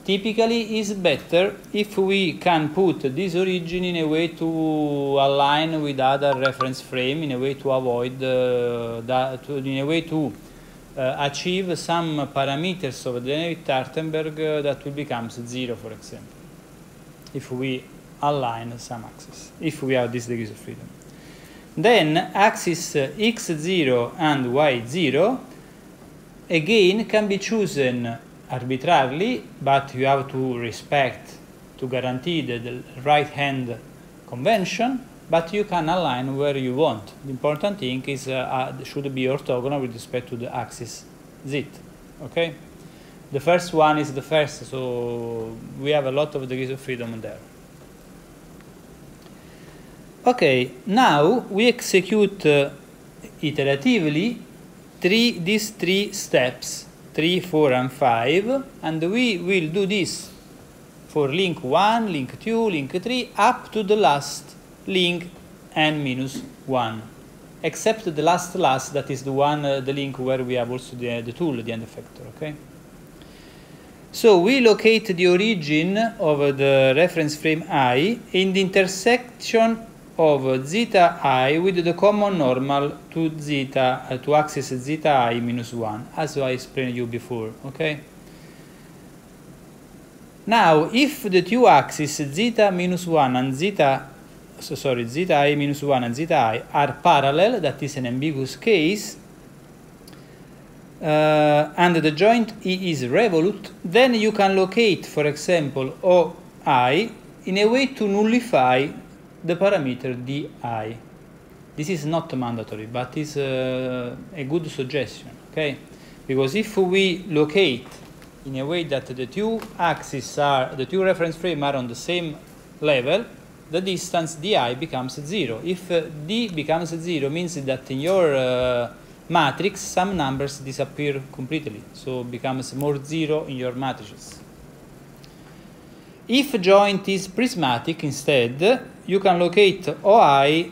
typically is better if we can put this origin in a way to align with other reference frame, in a way to avoid, uh, that, in a way to uh, achieve some parameters of the Hartenberg uh, that will become zero, for example, if we align some axes, if we have this degrees of freedom. Then axis x0 and y0 again can be chosen arbitrarily, but you have to respect to guarantee the, right hand convention, but you can align where you want. The important thing is uh, uh, should be orthogonal with respect to the axis z. Okay? The first one is the first, so we have a lot of degrees of freedom there. Okay, now we execute uh, iteratively three, these three steps 3, 4, and 5, and we will do this for link 1, link 2, link 3, up to the last link n minus 1, except the last last, that is the one, uh, the link where we have also the, the tool, the end effector, okay? So we locate the origin of the reference frame i in the intersection of zeta i with the common normal to zeta uh, to axis zeta i minus 1 as I explained you before okay? Now if the two axes zeta minus 1 and zeta so sorry zeta i minus 1 and zeta i are parallel that is an ambiguous case uh, and the joint E is revolute, then you can locate, for example, OI in a way to nullify the parameter di. This is not mandatory, but is uh, a good suggestion, okay? Because if we locate in a way that the two axes are, the two reference frame are on the same level, the distance di becomes zero. If uh, d becomes zero, means that in your uh, matrix, some numbers disappear completely, so becomes more zero in your matrices. If joint is prismatic instead, you can locate OI,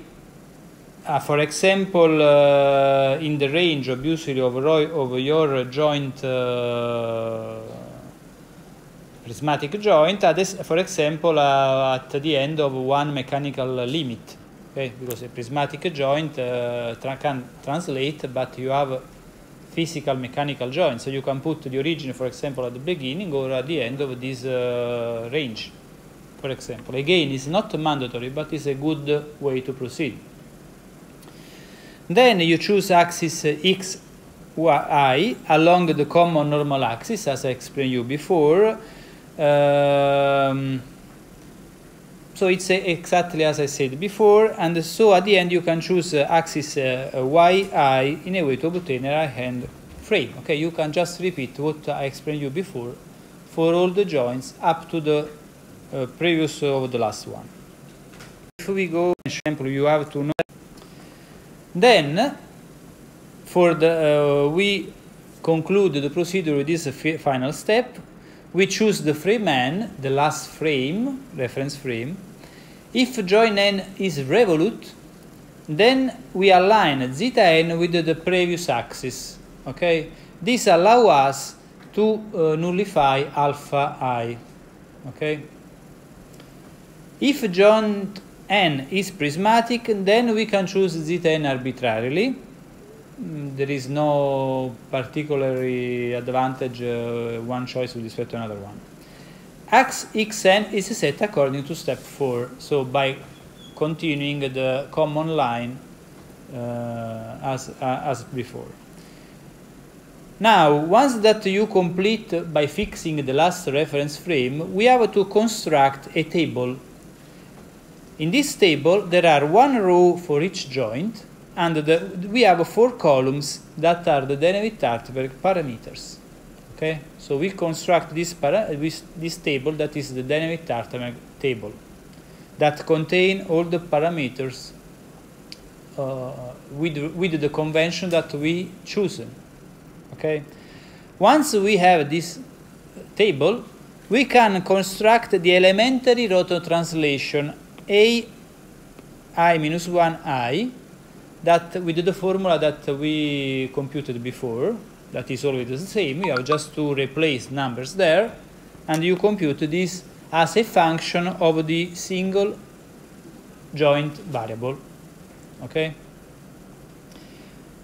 uh, for example, uh, in the range obviously of, of your joint uh, prismatic joint, for example, uh, at the end of one mechanical limit. Okay? Because a prismatic joint uh, tra can translate, but you have physical mechanical joint, so you can put the origin, for example, at the beginning or at the end of this uh, range, for example. Again, it's not mandatory, but it's a good way to proceed. Then you choose axis x, y along the common normal axis, as I explained you before. Um, so it's exactly as I said before, and so at the end you can choose axis uh, yi in a way to obtain a right-hand frame. Okay, you can just repeat what I explained you before for all the joints up to the uh, previous of the last one. If we go, example, you have to know. Then, for the uh, we conclude the procedure with this final step. We choose the frame n, the last frame, reference frame, if join n is revolute, then we align zeta n with the previous axis. Okay, this allows us to uh, nullify alpha i. Okay. If joint n is prismatic, then we can choose zeta n arbitrarily. Mm, there is no particular advantage uh, one choice with respect to another one. X xn is set according to step 4 so by continuing the common line uh, as, uh, as before. Now once that you complete by fixing the last reference frame we have to construct a table in this table there are one row for each joint and the, we have four columns that are the Denavit-Hartenberg parameters okay so we construct this, para this table that is the Denavit-Hartenberg table that contain all the parameters uh, with, with the convention that we chosen. Okay. Once we have this table, we can construct the elementary rotor translation a i minus 1 i that with the formula that we computed before that is always the same. You have just to replace numbers there, and you compute this as a function of the single joint variable. Okay?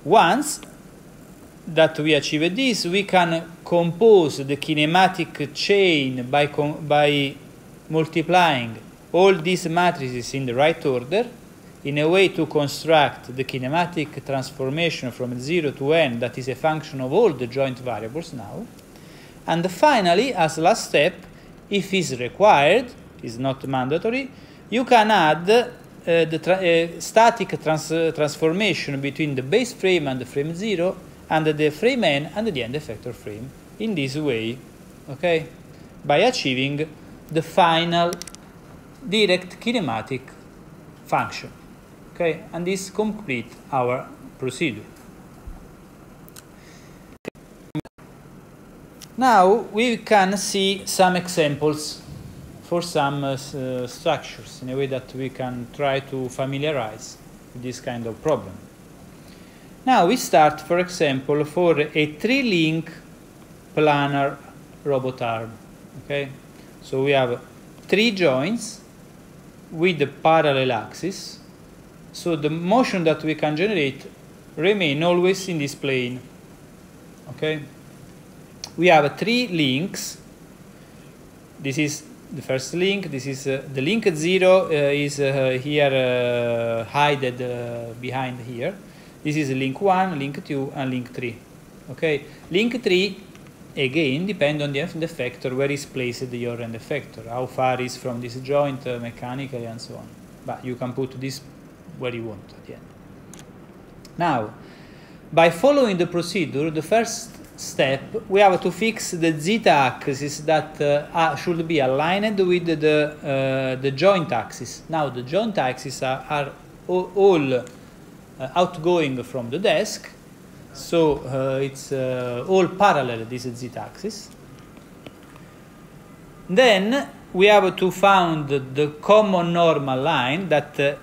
Once that we achieve this, we can compose the kinematic chain by, by multiplying all these matrices in the right order in a way to construct the kinematic transformation from 0 to n that is a function of all the joint variables now. And finally, as last step, if is required, is not mandatory, you can add uh, the tra uh, static trans uh, transformation between the base frame and the frame 0 and the frame n and the end effector frame in this way, okay, by achieving the final direct kinematic function. Okay, and this complete our procedure. Now we can see some examples for some uh, uh, structures in a way that we can try to familiarize with this kind of problem. Now we start, for example, for a three-link planar robot arm. Okay, so we have three joints with the parallel axis So the motion that we can generate remain always in this plane. Okay? We have three links. This is the first link. This is uh, the link zero uh, is uh, here uh, hidden uh, behind here. This is link one, link two, and link three. Okay, link three again depend on the, the effector where is placed your end effector, how far is from this joint uh, mechanically and so on. But you can put this where you want at the end. Now, by following the procedure, the first step, we have to fix the zeta axis that uh, should be aligned with the, uh, the joint axis. Now, the joint axes are, are all, all uh, outgoing from the desk, so uh, it's uh, all parallel this z-axis. Then we have to find the common normal line that uh,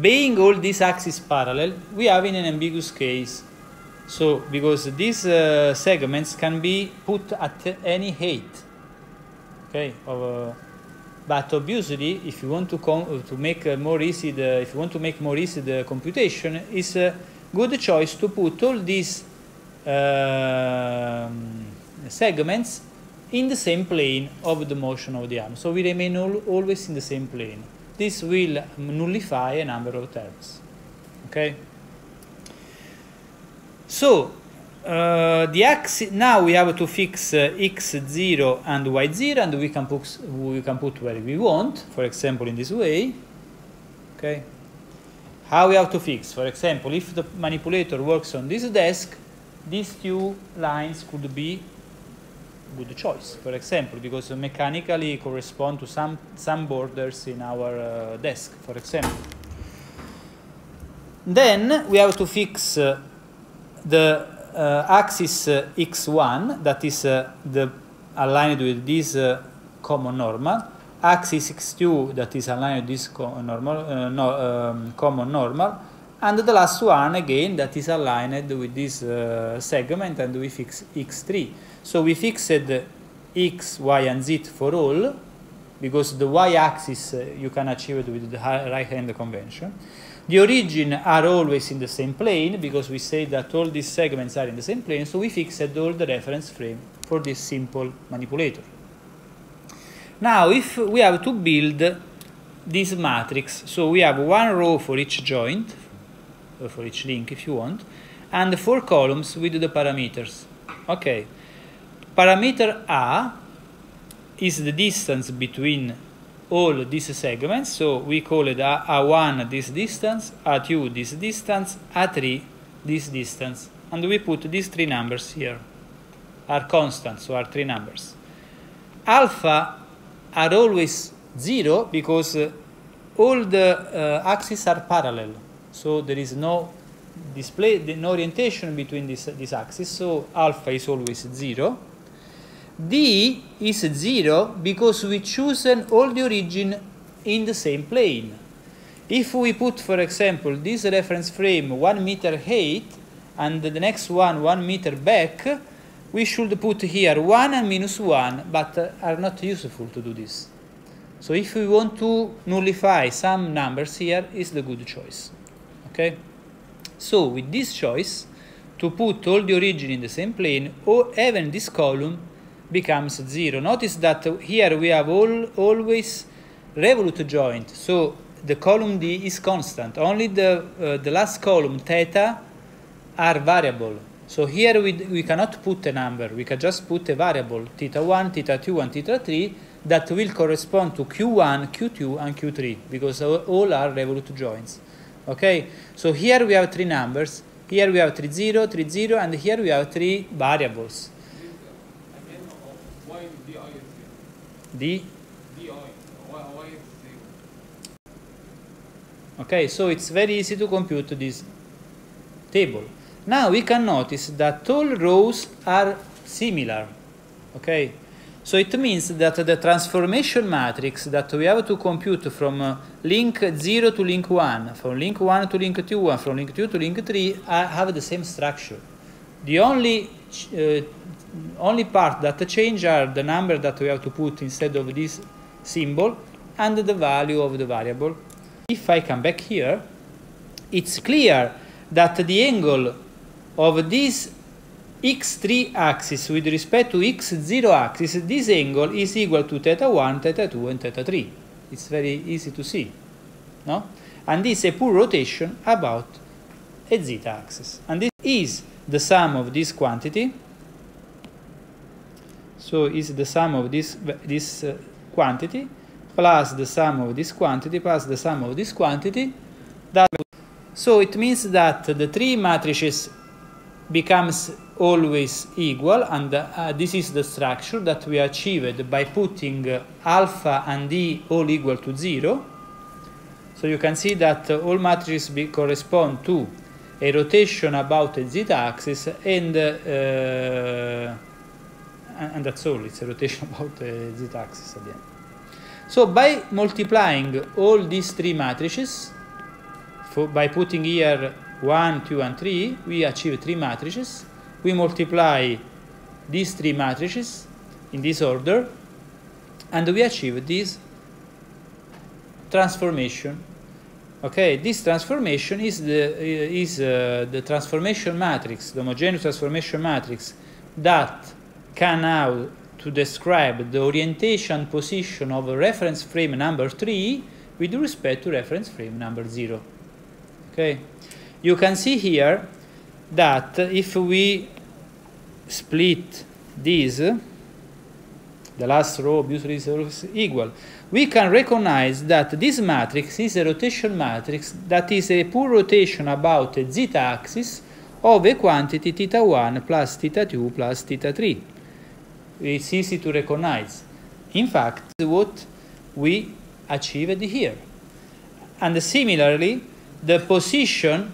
being all these axes parallel, we have in an ambiguous case. So because these uh, segments can be put at any height. Okay, of, uh, but obviously, if you want to to make more easy the if you want to make more easy the computation, is uh, good choice to put all these uh, segments in the same plane of the motion of the arm. So we remain all, always in the same plane. This will nullify a number of terms. Okay? So, uh, the axis, now we have to fix uh, x0 and y0 and we can, put, we can put where we want, for example in this way. Okay? How we have to fix? For example, if the manipulator works on this desk, these two lines could be good choice, for example, because mechanically correspond to some, some borders in our uh, desk, for example. Then we have to fix uh, the uh, axis uh, x1, that is uh, the aligned with this uh, common normal, axis x2 that is aligned with this normal, uh, no, um, common normal, and the last one again that is aligned with this uh, segment and we fix x3. So we fixed x, y, and z for all, because the y-axis uh, you can achieve it with the right-hand convention. The origin are always in the same plane, because we say that all these segments are in the same plane, so we fixed all the reference frame for this simple manipulator. Now, if we have to build this matrix, so we have one row for each joint, or for each link if you want, and four columns with the parameters. Okay, parameter A is the distance between all these segments, so we call it A1 this distance, A2 this distance, A3 this distance, and we put these three numbers here, are constant, so are three numbers. Alpha are always zero because uh, all the uh, axes are parallel. So there is no display, no orientation between these, these axes. So alpha is always zero. D is zero because we chosen all the origin in the same plane. If we put, for example, this reference frame one meter height and the next one one meter back, we should put here 1 and minus 1, but are not useful to do this. So if we want to nullify some numbers here is the good choice. Okay? So with this choice, to put all the origin in the same plane, or even this column becomes 0. Notice that here we have all, always revolute joint, so the column D is constant. Only the, uh, the last column, theta, are variable. So here we, we cannot put a number, we can just put a variable, theta 1, theta 2, and theta 3, that will correspond to Q1, Q2, and Q3, because all are revolute joints. Okay, so here we have three numbers, here we have 3, 0, 3, 0, and here we have three variables. D? Okay, so it's very easy to compute this table. Now we can notice that all rows are similar. Okay, so it means that the transformation matrix that we have to compute from uh, link 0 to link 1, from link 1 to link 2, and from link 2 to link 3 uh, have the same structure. The only uh, only part that change are the number that we have to put instead of this symbol and the value of the variable. if I come back here, it's clear that the angle of this x3 axis with respect to x0 axis, this angle is equal to theta 1, theta 2, and theta 3. It's very easy to see, no? And this is a pure rotation about a zeta axis. And this is the sum of this quantity. So is the sum of this, this uh, quantity plus the sum of this quantity plus the sum of this quantity. That so it means that the three matrices becomes always equal and uh, this is the structure that we achieved by putting uh, alpha and d all equal to 0. So you can see that uh, all matrices correspond to a rotation about a zeta axis and uh, and that's all it's a rotation about a zeta axis at the end so by multiplying all these three matrices for, by putting here 1 2 and 3 we achieve three matrices. We multiply these three matrices in this order and we achieve this transformation. Okay, this transformation is the is uh, the transformation matrix, the homogeneous transformation matrix that can now to describe the orientation position of reference frame number 3 with respect to reference frame number 0. Okay, you can see here that if we split this, the last row obviously is equal we can recognize that this matrix is a rotation matrix that is a pure rotation about a zeta axis of a quantity theta 1 plus theta 2 plus theta 3. It's easy to recognize. In fact, what we achieved here. And similarly, the position,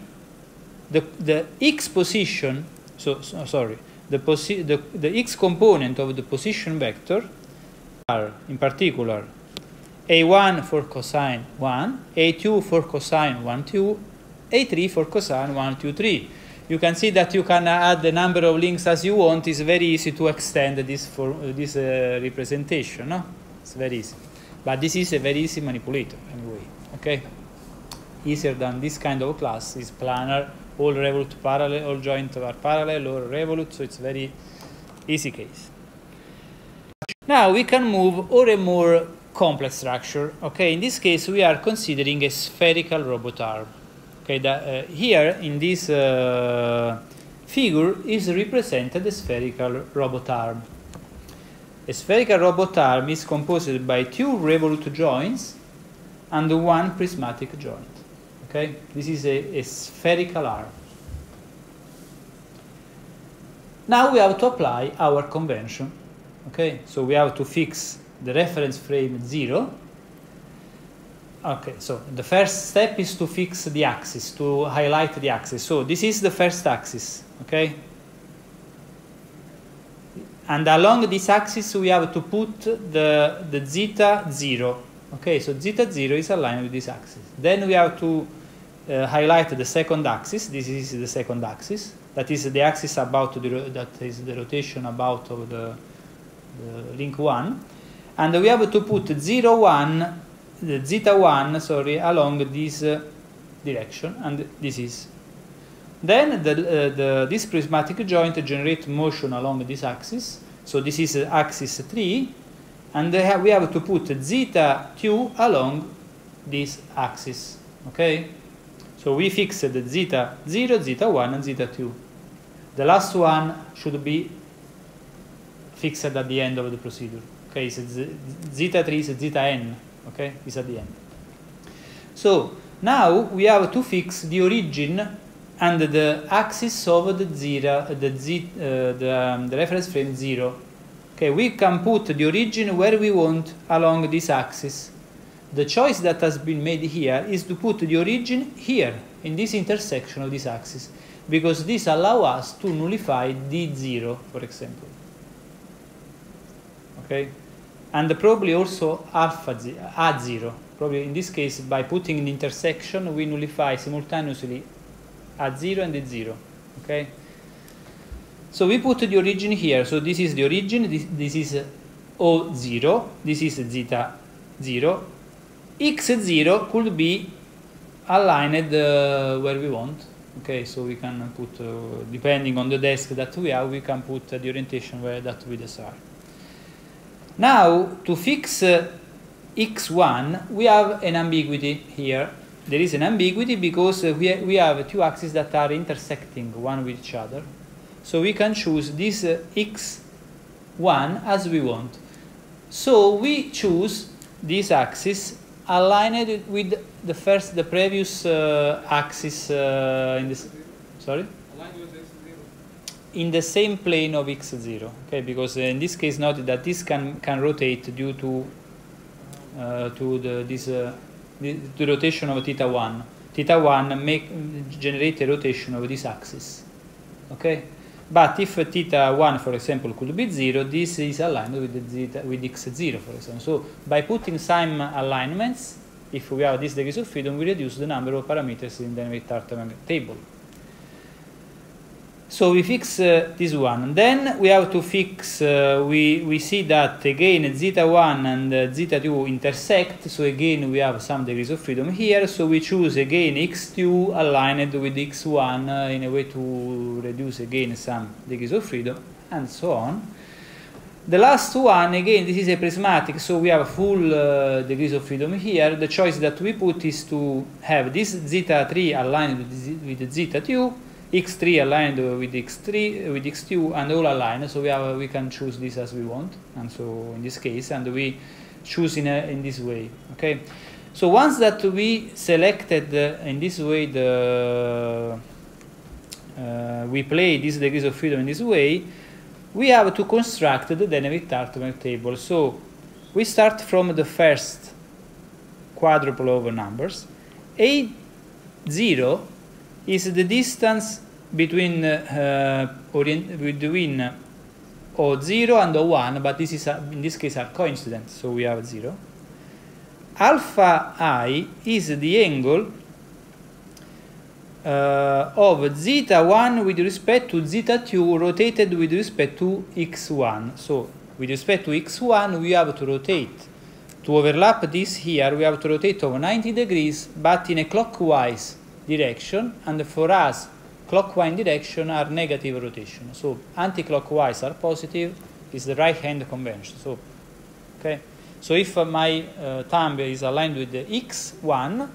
the, the x position, so, so sorry, the, the, the x component of the position vector are, in particular, a1 for cosine 1, A2 for cosine 1, 2, A3 for cosine 1, 2, 3. You can see that you can add the number of links as you want. It's very easy to extend this, for, this uh, representation. No? It's very easy. But this is a very easy manipulator anyway. Okay? Easier than this kind of class is planar, all revolute parallel, all joint are parallel or revolute, so it's very easy case. Now we can move or a more complex structure. Okay, in this case we are considering a spherical robot arm. Okay, that, uh, here in this uh, figure is represented a spherical robot arm. A spherical robot arm is composed by two revolute joints and one prismatic joint. Okay, this is a, a spherical arm. Now we have to apply our convention. Okay, so we have to fix the reference frame 0. Okay, so the first step is to fix the axis, to highlight the axis. So this is the first axis, okay? And along this axis we have to put the, the zeta 0. Okay, so zeta 0 is aligned with this axis. Then we have to uh, highlight the second axis. This is the second axis. That is the axis about the, that is the rotation about of the, the link 1 and we have to put 0 1 the zeta 1 sorry along this uh, direction. And this is then the, uh, the, this prismatic joint generates motion along this axis. So this is axis 3 and we have to put zeta 2 along this axis. Okay so we fixed zeta 0 zeta 1 and zeta 2 the last one should be fixed at the end of the procedure. Okay so zeta 3 is zeta n okay? Is at the end. So now we have to fix the origin and the axis of the zeta the z uh, the, um, the reference frame 0 okay we can put the origin where we want along this axis the choice that has been made here is to put the origin here in this intersection of this axis because this allows us to nullify d0 for example. Okay? And probably also alpha a0 probably in this case by putting an intersection we nullify simultaneously a0 and d0 okay? So we put the origin here. So this is the origin. This, this is o0 this is zeta 0 x0 could be aligned uh, where we want. Okay, so we can put, uh, depending on the desk that we have, we can put the orientation where that we desire. Now, to fix uh, x1, we have an ambiguity here. There is an ambiguity because uh, we, we have two axes that are intersecting one with each other. So we can choose this uh, x1 as we want. So we choose this axis aligned with the first, the previous uh, axis uh, in this. Sorry. Aligned with x0. In the same plane of x0, okay? Because in this case, note that this can can rotate due to uh, to the this uh, the, the rotation of theta one. Theta one make generate a rotation of this axis, okay? But if theta 1, for example, could be 0, this is aligned with, the zeta, with x0, for example. So by putting some alignments, if we have these degrees of freedom, we reduce the number of parameters in the Denavit-Hartenberg table. So we fix uh, this one. Then we have to fix, uh, we, we see that again zeta 1 and uh, zeta 2 intersect. So again we have some degrees of freedom here. So we choose again x2 aligned with x1 uh, in a way to reduce again some degrees of freedom and so on. The last one, again, this is a prismatic, so we have full uh, degrees of freedom here. The choice that we put is to have this zeta 3 aligned with, with zeta 2 x3 aligned with x3 with x2 and all aligned so we have we can choose this as we want. And so in this case and we choose in a, in this way okay? So once that we selected in this way the uh, we play these degrees of freedom in this way we have to construct the Denavit-Hartenberg table. So we start from the first quadruple of numbers. A0 is the distance between uh, orient between O0 and O1, but this is a, in this case a coincidence, so we have 0. Alpha i is the angle uh, of zeta 1 with respect to zeta 2 rotated with respect to x1. So with respect to x1 we have to rotate to overlap this here we have to rotate over 90 degrees but in a clockwise direction and for us clockwise direction are negative rotation. So anti-clockwise are positive is the right hand convention. So okay? So if uh, my uh, thumb is aligned with the x1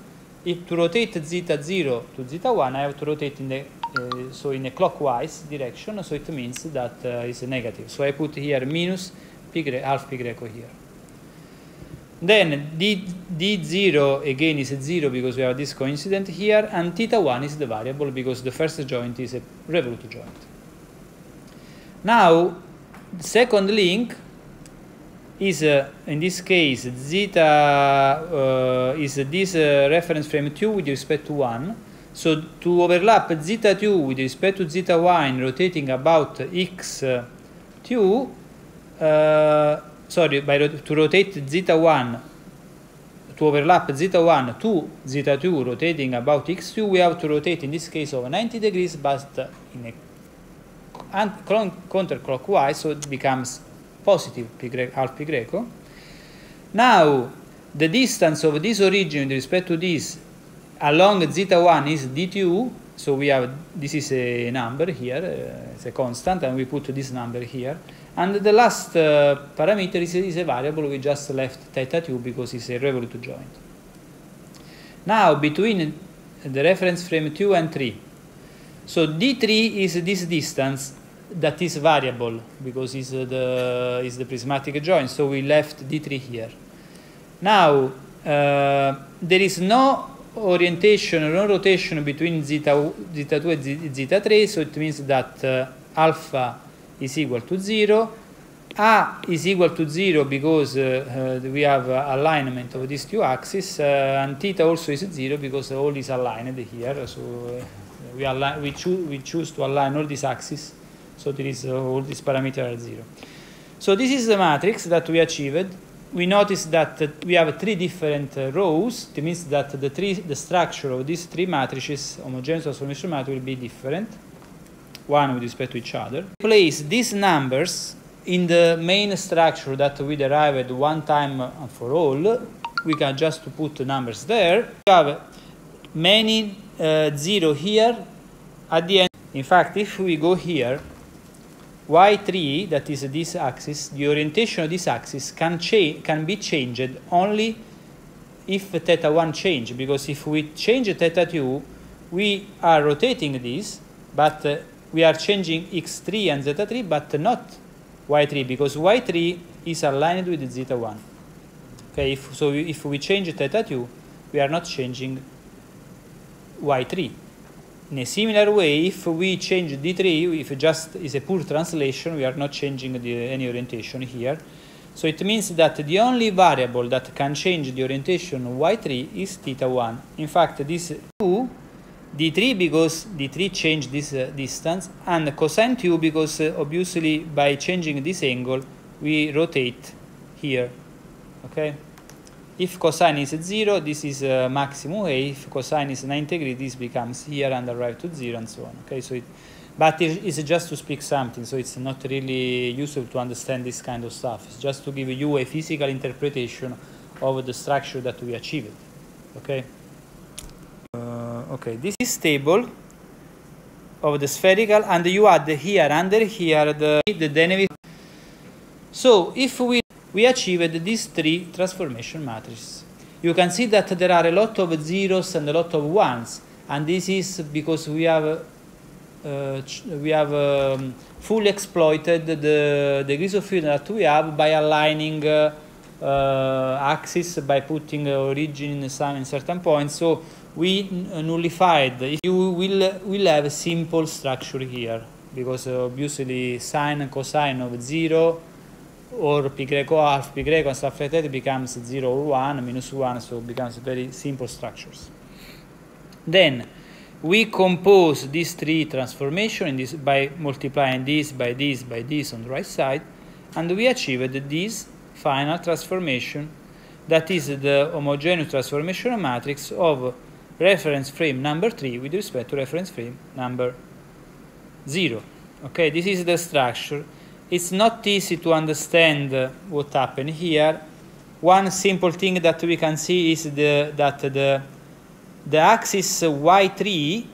if to rotate zeta 0 to zeta 1 I have to rotate in the uh, so in a clockwise direction. So it means that uh, is negative. So I put here minus pi half pi greco here then d, d0 again is 0 because we have this coincident here, and theta 1 is the variable because the first joint is a revolute joint. Now, the second link is, uh, in this case, zeta uh, is this uh, reference frame 2 with respect to 1. So to overlap zeta 2 with respect to zeta 1 rotating about x2, uh, sorry, by to rotate zeta 1 to overlap zeta 1 to zeta 2 rotating about x2 we have to rotate in this case over 90 degrees but in a clon- counterclockwise so it becomes positive pi half pi greco. Now the distance of this origin with respect to this along zeta 1 is d2 so we have this is a number here uh, it's a constant and we put this number here and the last uh, parameter is, is a variable we just left theta 2 because it's a revolute joint. Now between the reference frame 2 and 3 so d3 is this distance that is variable because it's the is the prismatic joint so we left d3 here. Now uh, there is no orientation or no rotation between zeta, zeta 2 and zeta 3 so it means that uh, alpha is equal to 0 a is equal to 0 because uh, we have alignment of these two axes uh, and theta also is 0 because all is aligned here. So uh, we, align, we, choo- we choose to align all these axes. So there is uh, all these parameters are 0 so this is the matrix that we achieved. We notice that uh, we have three different uh, rows. It means that the three, the structure of these three matrices, homogeneous transformation matrix, will be different, one with respect to each other. Place these numbers in the main structure that we derived one time and for all. We can just put the numbers there. You have many uh, zero here at the end. In fact, if we go here, y3, that is this axis, the orientation of this axis can, can be changed only if theta 1 change, because if we change theta 2, we are rotating this, but uh, we are changing x3 and zeta 3, but not y3, because y3 is aligned with zeta 1. Okay, if, so if we change theta 2, we are not changing y3. In a similar way, if we change d3, if just is a poor translation, we are not changing the, any orientation here. So it means that the only variable that can change the orientation of y3 is theta 1. In fact, this 2, d3 because d3 changed this uh, distance, and cosine 2 because uh, obviously by changing this angle, we rotate here. Okay? If cosine is 0, this is uh, maximum A. If cosine is 90 degrees, this becomes here and arrive to 0 and so on. Okay, so it, but it's just to speak something, so it's not really useful to understand this kind of stuff. It's just to give you a physical interpretation of the structure that we achieved. Okay. Okay, this is table of the spherical, and you add here under here the the derivative. So if we we achieved these three transformation matrices. You can see that there are a lot of zeros and a lot of ones, and this is because we have uh, we have um, fully exploited the degrees of freedom that we have by aligning uh, uh, axis by putting origin in some in certain points. So we nullified. If you will will have a simple structure here because obviously sine and cosine of zero or pi greco half pi greco and stuff like that becomes 0 or 1 minus 1 so it becomes very simple structures then we compose these three transformations this by multiplying this by this by this on the right side and we achieved this final transformation that is the homogeneous transformation matrix of reference frame number 3 with respect to reference frame number 0 okay this is the structure it's not easy to understand what happened here. One simple thing that we can see is the, that the, the axis y3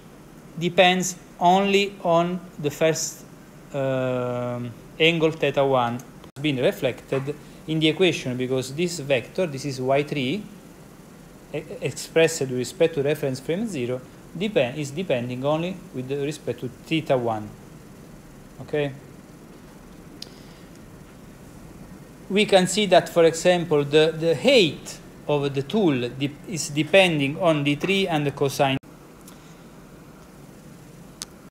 depends only on the first uh, angle theta 1 being reflected in the equation because this vector, this is y3, expressed with respect to reference frame 0, depend, is depending only with respect to theta 1. Okay? we can see that, for example, the, the height of the tool de is depending on d3 and the cosine.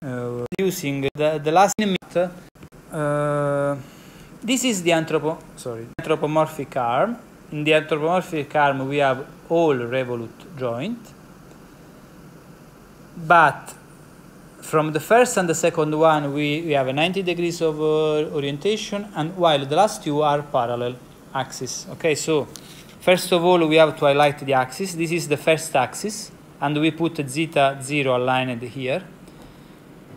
Uh, using the, the last limit, uh, this is the anthropo sorry, anthropomorphic arm. In the anthropomorphic arm, we have all revolute joint, but from the first and the second one, we, we have a 90 degrees of uh, orientation, and while the last two are parallel axis. Okay, so first of all, we have to highlight the axis. This is the first axis, and we put zeta 0 aligned here.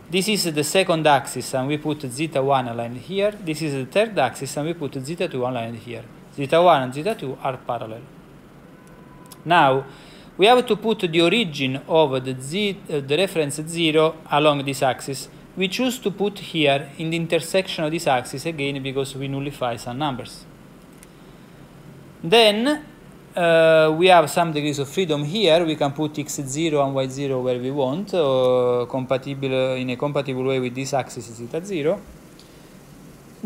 This is the second axis, and we put zeta 1 aligned here. This is the third axis, and we put zeta 2 aligned here. Zeta 1 and zeta 2 are parallel. Now, we have to put the origin of the, z, uh, the reference 0 along this axis. We choose to put here in the intersection of this axis again because we nullify some numbers. Then uh, we have some degrees of freedom here. We can put x0 and y0 where we want, uh, compatible in a compatible way with this axis zeta 0.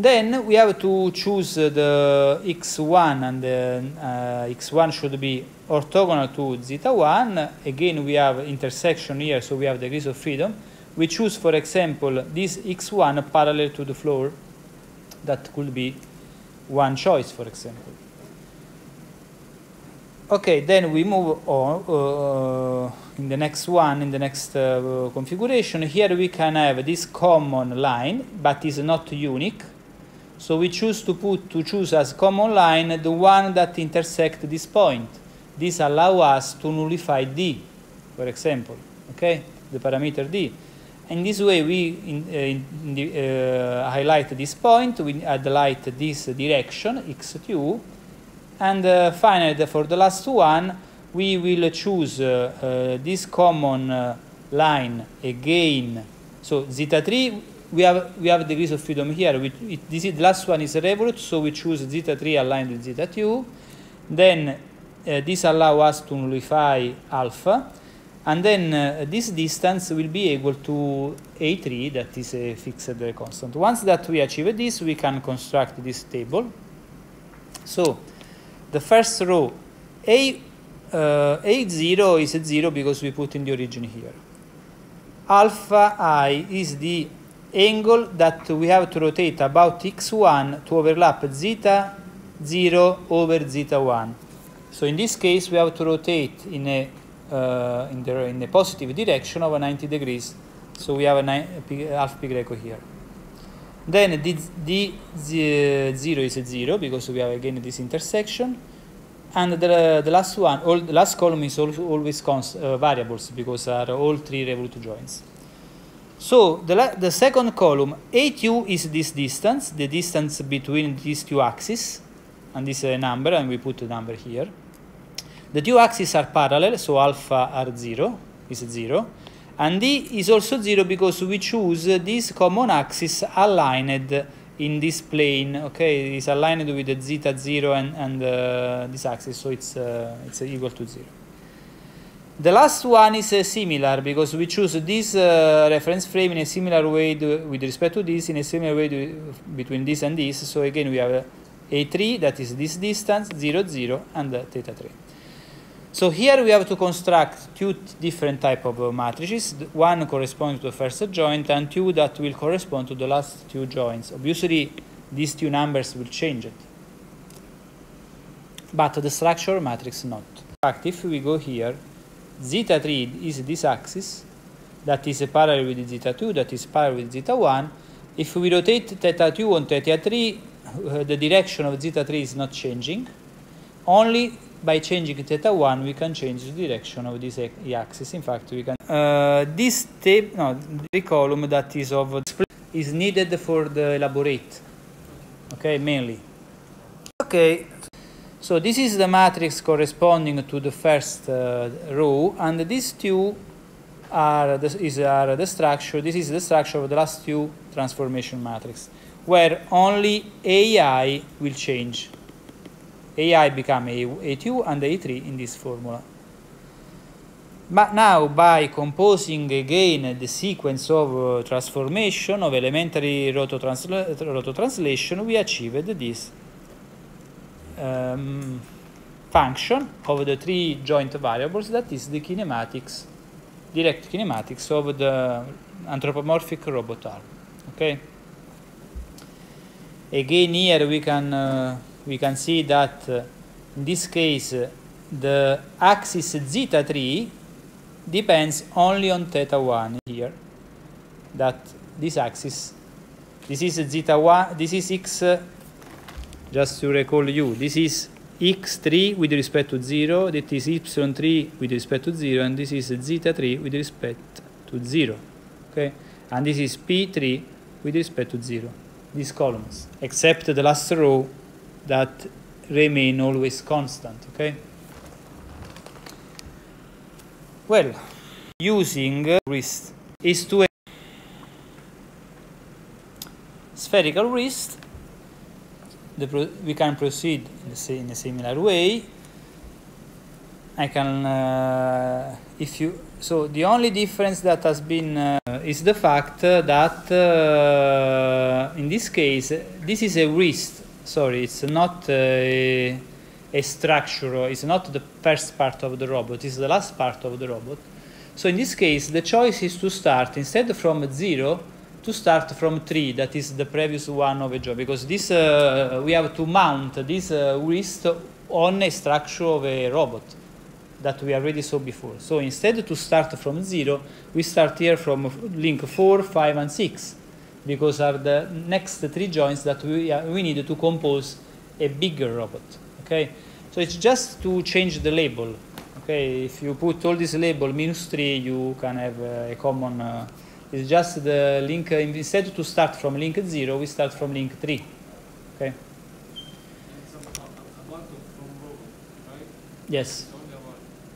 Then we have to choose the x1 and the uh, x1 should be orthogonal to zeta 1. Again, we have intersection here, so we have degrees of freedom. We choose, for example, this x1 parallel to the floor. That could be one choice, for example. Okay, then we move on uh, in the next one, in the next uh, configuration. Here we can have this common line, but is not unique. So we choose to put to choose as common line the one that intersect this point. This allow us to nullify d, for example, okay, the parameter d. In this way, we in, uh, in the, uh, highlight this point, we highlight this direction, x2, and uh, finally, for the last one, we will choose uh, uh, this common line again. So zeta 3, we have, we have degrees of freedom here. We, it, this is, the last one is a revolute, so we choose zeta 3 aligned with zeta 2. Then uh, this allows us to nullify alpha. And then uh, this distance will be equal to A3, that is a fixed constant. Once that we achieve this, we can construct this table. So the first row, A, uh, A0 is 0 because we put in the origin here. Alpha i is the angle that we have to rotate about x1 to overlap zeta 0 over zeta 1. So in this case, we have to rotate in a uh, in, the, in the positive direction of 90 degrees. So we have a half pi Greco here. Then d, d 0 is a 0 because we have again this intersection. And the, the last one, all, the last column is always const, uh, variables because are all three revolute joints. So the, the second column, A2 is this distance, the distance between these two axes, and this is a number, and we put the number here. The two axes are parallel, so alpha are 0, is 0. And D is also 0 because we choose this common axis aligned in this plane, okay? It's aligned with the zeta 0 and, and uh, this axis, so it's, uh, it's equal to 0. The last one is uh, similar because we choose this uh, reference frame in a similar way to, with respect to this, in a similar way to, between this and this. So again, we have A3, that is this distance, 0, 0, and uh, theta 3. So here we have to construct two different type of uh, matrices, one corresponds to the first joint and two that will correspond to the last two joints. Obviously, these two numbers will change it. But the structure matrix not. In fact, if we go here, zeta 3 is this axis, that is parallel with zeta 2, that is parallel with zeta 1. If we rotate theta 2 on theta 3, uh, the direction of zeta 3 is not changing. Only by changing theta 1 we can change the direction of this axis in fact we can uh, this tape no the column that is of is needed for the elaborate okay mainly okay so this is the matrix corresponding to the first uh, row and these two are the, is, are the structure this is the structure of the last two transformation matrix where only AI will change AI become A, A2 and A3 in this formula. But now by composing again the sequence of uh, transformation of elementary roto translation, we achieved this um, function of the three joint variables that is the kinematics, direct kinematics of the anthropomorphic robot arm. Okay. Again here we can uh, we can see that uh, in this case uh, the axis zeta 3 depends only on theta 1 here that this axis this is zeta 1 this is x uh, just to recall you this is x3 with respect to 0 that is y3 with respect to 0 and this is zeta 3 with respect to 0 okay and this is p3 with respect to 0 these columns except the last row that remain always constant, okay? Well, using wrist is to a spherical wrist, we can proceed in a similar way. I can, uh, if you, so the only difference that has been uh, is the fact that uh, in this case, this is a wrist sorry, it's not a, a structure, it's not the first part of the robot, it's the last part of the robot. So in this case, the choice is to start, instead from zero, to start from three, that is the previous one of a job, because this, uh, we have to mount this uh, wrist on a structure of a robot that we already saw before. So instead to start from zero, we start here from link four, five, and six because are the next three joints that we, uh, we need to compose a bigger robot. Okay, so it's just to change the label. Okay, if you put all this label minus three, you can have uh, a common. Uh, it's just the link. Instead to start from link zero, we start from link three. Okay. Yes.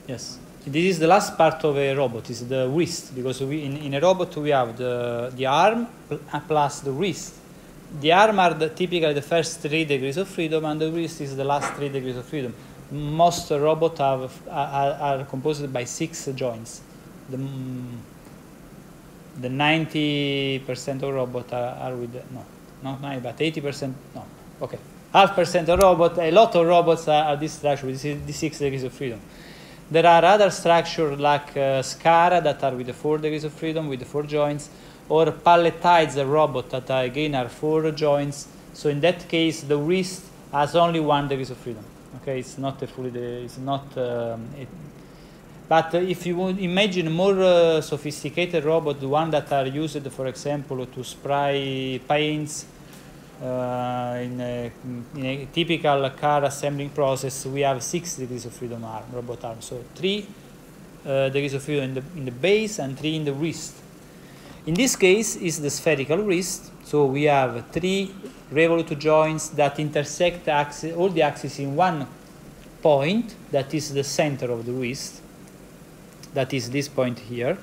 Yes. This is the last part of a robot, is the wrist, because we, in, in a robot we have the, the arm plus the wrist. The arm are the, typically the first three degrees of freedom, and the wrist is the last three degrees of freedom. Most robots have, are, are composed by six joints. The, the 90% of robots are, are with, no, not 90, but 80%, no, okay. Half percent of robots, a lot of robots are, are this structure with the six degrees of freedom. There are other structures like uh, SCARA that are with the four degrees of freedom, with the four joints, or palletized robot that are, again are four joints. So in that case, the wrist has only one degrees of freedom. Okay, it's not a fully, it's not. Um, it, but if you would imagine more uh, sophisticated robot, the one that are used, for example, to spray paints uh, in, a, in, a, typical car assembling process, we have six degrees of freedom arm, robot arm. So three uh, degrees of freedom in the, in the base and three in the wrist. In this case, is the spherical wrist. So we have three revolute joints that intersect all the axes in one point, that is the center of the wrist. That is this point here.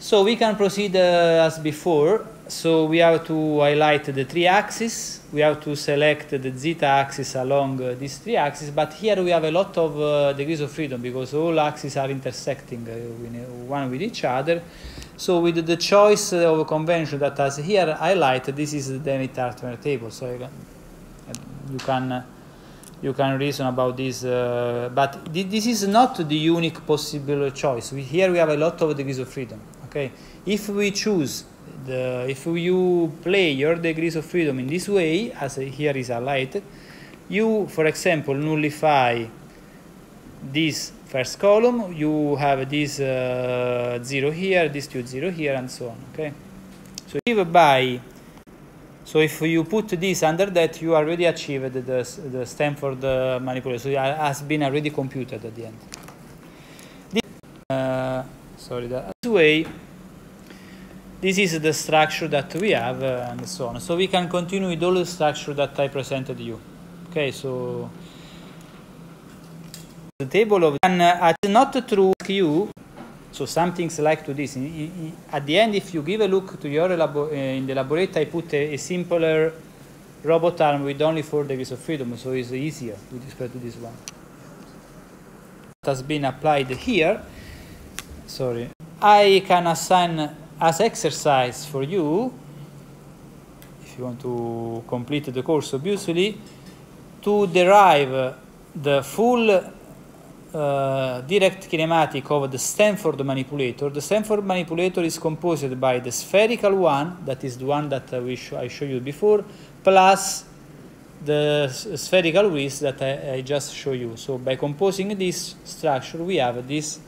So we can proceed uh, as before so we have to highlight the three axes. We have to select the zeta axis along uh, these three axes. But here we have a lot of uh, degrees of freedom because all axes are intersecting uh, one with each other. So with the choice of a convention that has here highlighted, this is the Denavit-Hartenberg table. So you can you can, you can reason about this. Uh, but this is not the unique possible choice. We, here we have a lot of degrees of freedom. Okay, if we choose the, if you play your degrees of freedom in this way, as here is highlighted, you, for example, nullify this first column, you have this uh, 0 here, this two zero here, and so on, okay? So if by, so if you put this under that, you already achieved the, the Stanford uh, manipulation, so it has been already computed at the end. This, uh, sorry, that way, this is the structure that we have uh, and so on. So we can continue with all the structure that I presented you. Okay, so the table of and uh, not true you. So some things like to this. In, in, at the end, if you give a look to your uh, in the laboratory, I put a, a, simpler robot arm with only four degrees of freedom, so it's easier with respect to this one. It has been applied here. Sorry, I can assign as exercise for you, if you want to complete the course obviously, to derive the full uh, direct kinematic of the Stanford manipulator. The Stanford manipulator is composed by the spherical one, that is the one that uh, we sh I showed you before, plus the spherical wrist that I, I, just showed you. So by composing this structure, we have this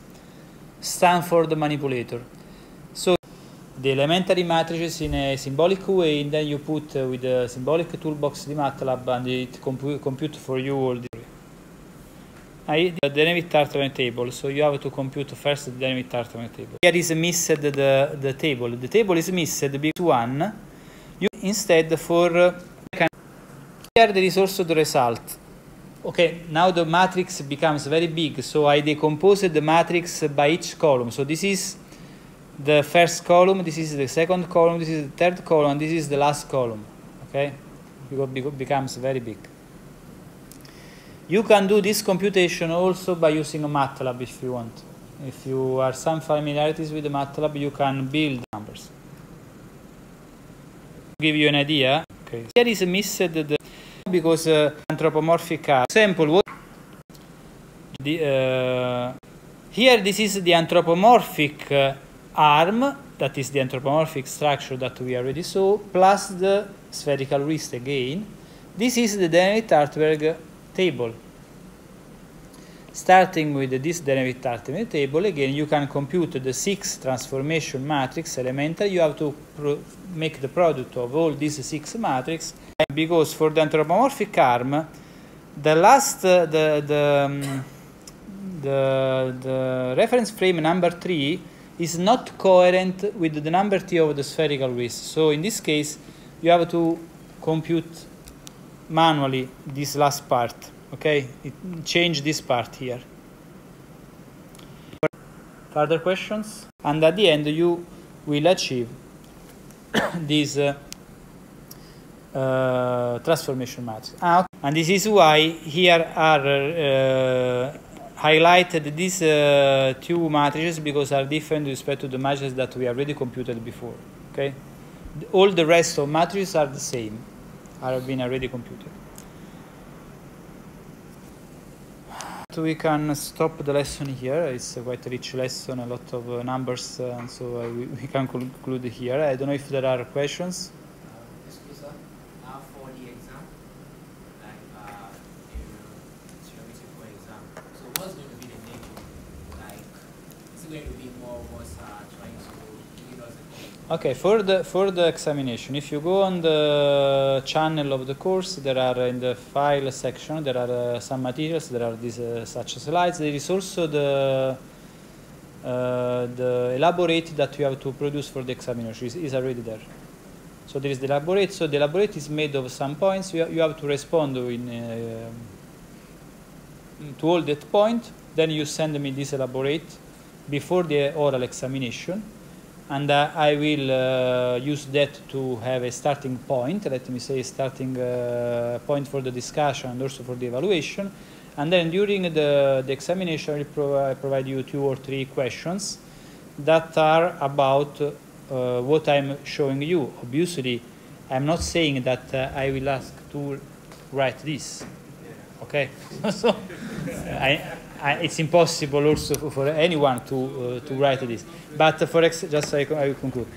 Stanford manipulator So the elementary matrices in a symbolic way, and then you put uh, with the symbolic toolbox the MATLAB, and it compu compute for you all the I, the Denavit-Hartenberg table, so you have to compute first the Denavit-Hartenberg table. Here is missed the, the table. The table is missed because one. You instead for uh, here there is also the result. Okay, now the matrix becomes very big, so I decomposed the matrix by each column. So this is the first column, this is the second column, this is the third column, and this is the last column, okay? Because it becomes very big. You can do this computation also by using a MATLAB if you want. If you are some familiarities with the MATLAB, you can build numbers. To give you an idea, okay. here is a missed the because uh, anthropomorphic car. Example, what the, uh, here this is the anthropomorphic uh, arm, that is the anthropomorphic structure that we already saw, plus the spherical wrist again. This is the Denavit-Hartenberg table. Starting with this Denavit-Hartenberg table, again, you can compute the six transformation matrix elementary. You have to make the product of all these six matrices, because for the anthropomorphic arm, the last, uh, the, the, um, the, the reference frame number three is not coherent with the number t of the spherical wrist. So in this case, you have to compute manually this last part, okay? It, change this part here. Further questions? And at the end, you will achieve this uh, uh, transformation matrix. Ah, and this is why here are uh, highlighted these uh, two matrices because are different with respect to the matrices that we already computed before. Okay, all the rest of matrices are the same, are been already computed. So we can stop the lesson here. It's a quite rich lesson, a lot of numbers, uh, and so uh, we, can conclude here. I don't know if there are questions. Uh, excuse me, now for the exam, like uh, theoretical exam, so what's going to be the nature? Like, is it going to be more of us uh, trying to give us a Okay, for the for the examination, if you go on the channel of the course, there are in the file section there are uh, some materials. There are these uh, such slides. There is also the uh, the elaborate that you have to produce for the examination is, is already there. So there is the elaborate. So the elaborate is made of some points. You, you have to respond in uh, to all that point. Then you send me this elaborate before the oral examination and uh, I will uh, use that to have a starting point, let me say starting uh, point for the discussion and also for the evaluation. And then during the, the examination, I will pro provide you two or three questions that are about uh, what I'm showing you. Obviously, I'm not saying that uh, I will ask to write this. Okay? so, I, I, it's impossible also for anyone to, uh, to write this. But for ex- just I, I conclude.